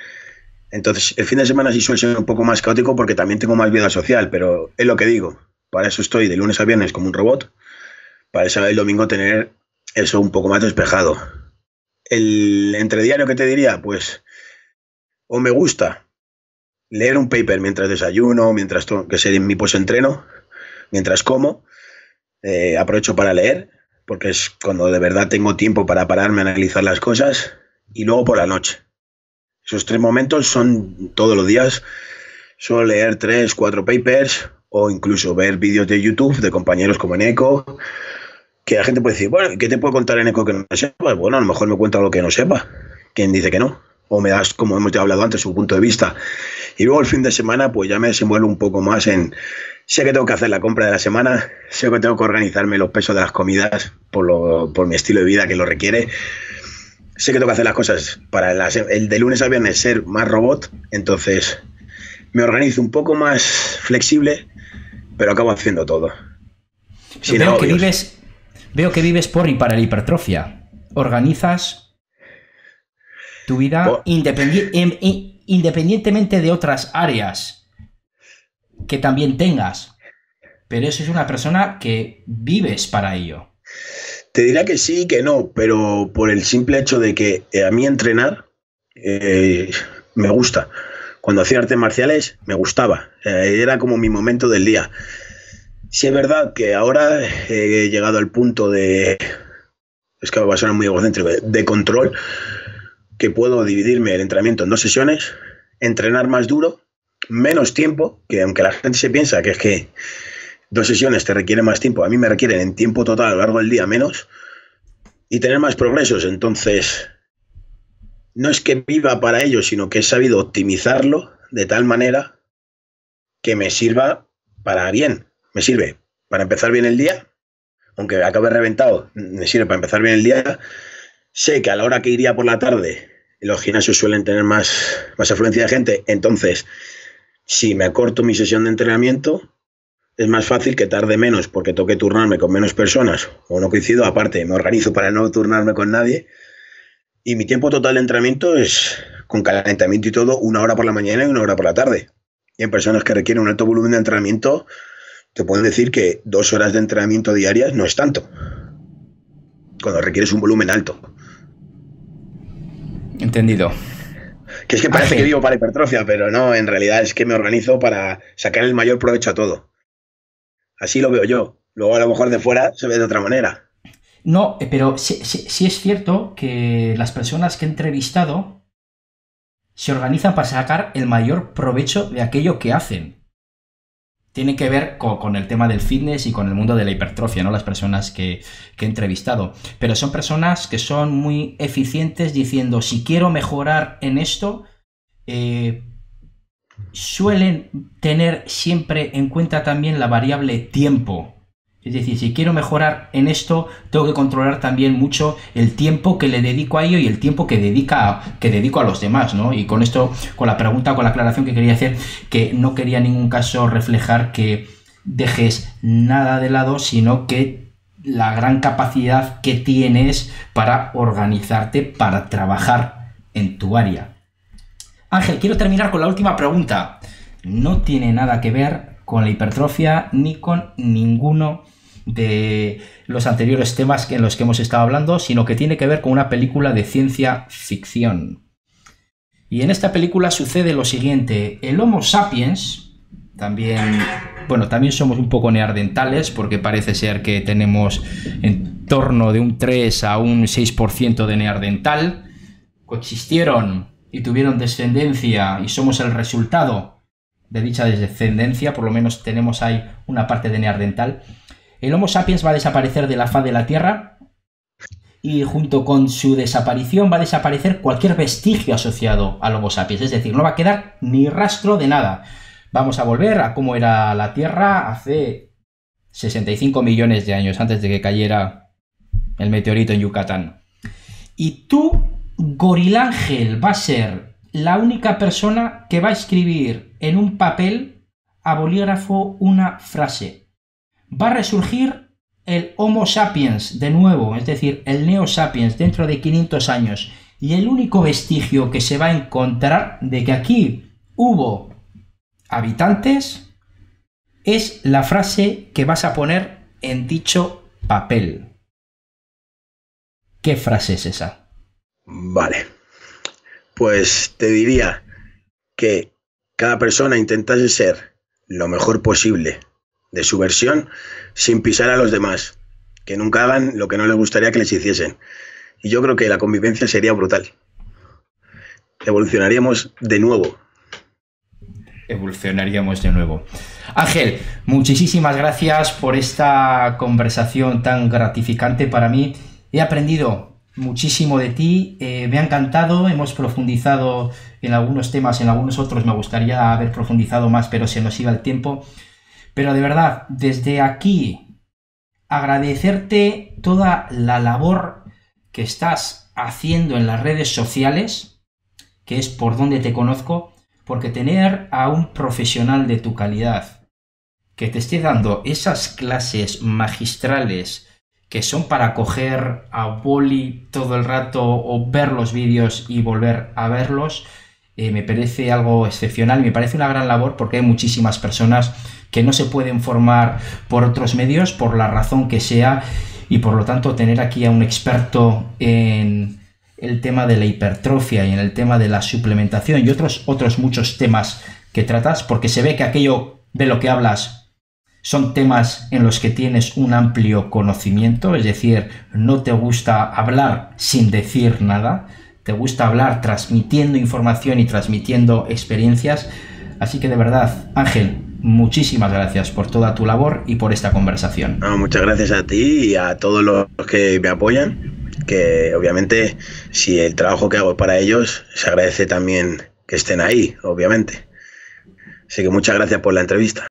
Entonces, el fin de semana sí suele ser un poco más caótico porque también tengo más vida social, pero es lo que digo. Para eso estoy de lunes a viernes como un robot. Para el domingo tener eso un poco más despejado. El entrediario que te diría, pues, o me gusta leer un paper mientras desayuno, mientras que sería mi post-entreno, mientras como, eh, aprovecho para leer, porque es cuando de verdad tengo tiempo para pararme a analizar las cosas, y luego por la noche. Esos tres momentos son todos los días. Suelo leer tres, cuatro papers, o incluso ver vídeos de YouTube de compañeros como Eneco, que la gente puede decir, bueno, ¿qué te puedo contar Eneco que no sepa? Bueno, a lo mejor me cuenta lo que no sepa. ¿Quién dice que no? O me das, como hemos ya hablado antes, su punto de vista. Y luego el fin de semana, pues ya me desenvuelvo un poco más en. Sé que tengo que hacer la compra de la semana, sé que tengo que organizarme los pesos de las comidas por, lo, por mi estilo de vida que lo requiere. Sé que tengo que hacer las cosas para el de lunes a viernes ser más robot, entonces me organizo un poco más flexible pero acabo haciendo todo. veo, que vives, veo que vives por y para la hipertrofia. Organizas tu vida independientemente de otras áreas que también tengas. Pero eso es una persona que vives para ello. Te dirá que sí, que no, pero por el simple hecho de que a mí entrenar eh, me gusta cuando hacía artes marciales me gustaba, era como mi momento del día. Si es verdad que ahora he llegado al punto de, es que va a sonar muy egocéntrico, de control, que puedo dividirme el entrenamiento en dos sesiones, entrenar más duro, menos tiempo, que aunque la gente se piensa que es que dos sesiones te requieren más tiempo, a mí me requieren en tiempo total a lo largo del día menos, y tener más progresos. Entonces, no es que viva para ello, sino que he sabido optimizarlo de tal manera que me sirva para bien. Me sirve para empezar bien el día, aunque acabe reventado, me sirve para empezar bien el día. Sé que a la hora que iría por la tarde, los gimnasios suelen tener más, más afluencia de gente, entonces, si me acorto mi sesión de entrenamiento, es más fácil que tarde menos porque toque turnarme con menos personas o no coincido, aparte me organizo para no turnarme con nadie. Y mi tiempo total de entrenamiento es, con calentamiento y todo, una hora por la mañana y una hora por la tarde. Y en personas que requieren un alto volumen de entrenamiento, te pueden decir que dos horas de entrenamiento diarias no es tanto. Cuando requieres un volumen alto. Entendido. Que es que parece que vivo para hipertrofia, pero no, en realidad es que me organizo para sacar el mayor provecho a todo. Así lo veo yo. Luego a lo mejor de fuera se ve de otra manera. No, eh, pero sí, es cierto que las personas que he entrevistado se organizan para sacar el mayor provecho de aquello que hacen. Tiene que ver con, el tema del fitness y con el mundo de la hipertrofia, ¿no? Las personas que, he entrevistado. Pero son personas que son muy eficientes diciendo, si quiero mejorar en esto, eh, suelen tener siempre en cuenta también la variable tiempo. Es decir, si quiero mejorar en esto, tengo que controlar también mucho el tiempo que le dedico a ello y el tiempo que, dedica, que dedico a los demás, ¿no? Y con esto, con la pregunta, con la aclaración que quería hacer, que no quería en ningún caso reflejar que dejes nada de lado, sino que la gran capacidad que tienes para organizarte, para trabajar en tu área. Ángel, quiero terminar con la última pregunta. No tiene nada que ver con la hipertrofia ni con ninguno de los anteriores temas en los que hemos estado hablando, sino que tiene que ver con una película de ciencia ficción. Y en esta película sucede lo siguiente, el Homo sapiens, también, bueno, también somos un poco neardentales porque parece ser que tenemos en torno de un 3 a un 6% de neardental, coexistieron y tuvieron descendencia y somos el resultado de dicha descendencia, por lo menos tenemos ahí una parte de neardental, el Homo sapiens va a desaparecer de la faz de la Tierra y junto con su desaparición va a desaparecer cualquier vestigio asociado al Homo sapiens, es decir, no va a quedar ni rastro de nada. Vamos a volver a cómo era la Tierra hace 65 millones de años antes de que cayera el meteorito en Yucatán. Y tú Gorilángel va a ser la única persona que va a escribir en un papel a bolígrafo una frase. Va a resurgir el Homo sapiens de nuevo, es decir, el Neo sapiens dentro de 500 años. Y el único vestigio que se va a encontrar de que aquí hubo habitantes es la frase que vas a poner en dicho papel. ¿Qué frase es esa? Vale. Pues te diría que cada persona intentase ser lo mejor posible de su versión sin pisar a los demás, que nunca hagan lo que no les gustaría que les hiciesen. Y yo creo que la convivencia sería brutal. Evolucionaríamos de nuevo. Evolucionaríamos de nuevo. Ángel, muchísimas gracias por esta conversación tan gratificante para mí. He aprendido muchísimo de ti, eh, me ha encantado, hemos profundizado en algunos temas, en algunos otros me gustaría haber profundizado más, pero se nos iba el tiempo. Pero de verdad, desde aquí, agradecerte toda la labor que estás haciendo en las redes sociales, que es por donde te conozco, porque tener a un profesional de tu calidad que te esté dando esas clases magistrales, que son para coger a boli todo el rato o ver los vídeos y volver a verlos, eh, me parece algo excepcional, me parece una gran labor porque hay muchísimas personas que no se pueden formar por otros medios, por la razón que sea, y por lo tanto tener aquí a un experto en, el tema de la hipertrofia y en el tema de la suplementación y otros, otros muchos temas que tratas, porque se ve que aquello de lo que hablas son temas en los que tienes un amplio conocimiento, es decir, no te gusta hablar sin decir nada, te gusta hablar transmitiendo información y transmitiendo experiencias. Así que de verdad, Ángel, muchísimas gracias por toda tu labor y por esta conversación. muchas gracias a ti y a todos los que me apoyan, que obviamente si el trabajo que hago para ellos, se agradece también que estén ahí, obviamente. Así que muchas gracias por la entrevista.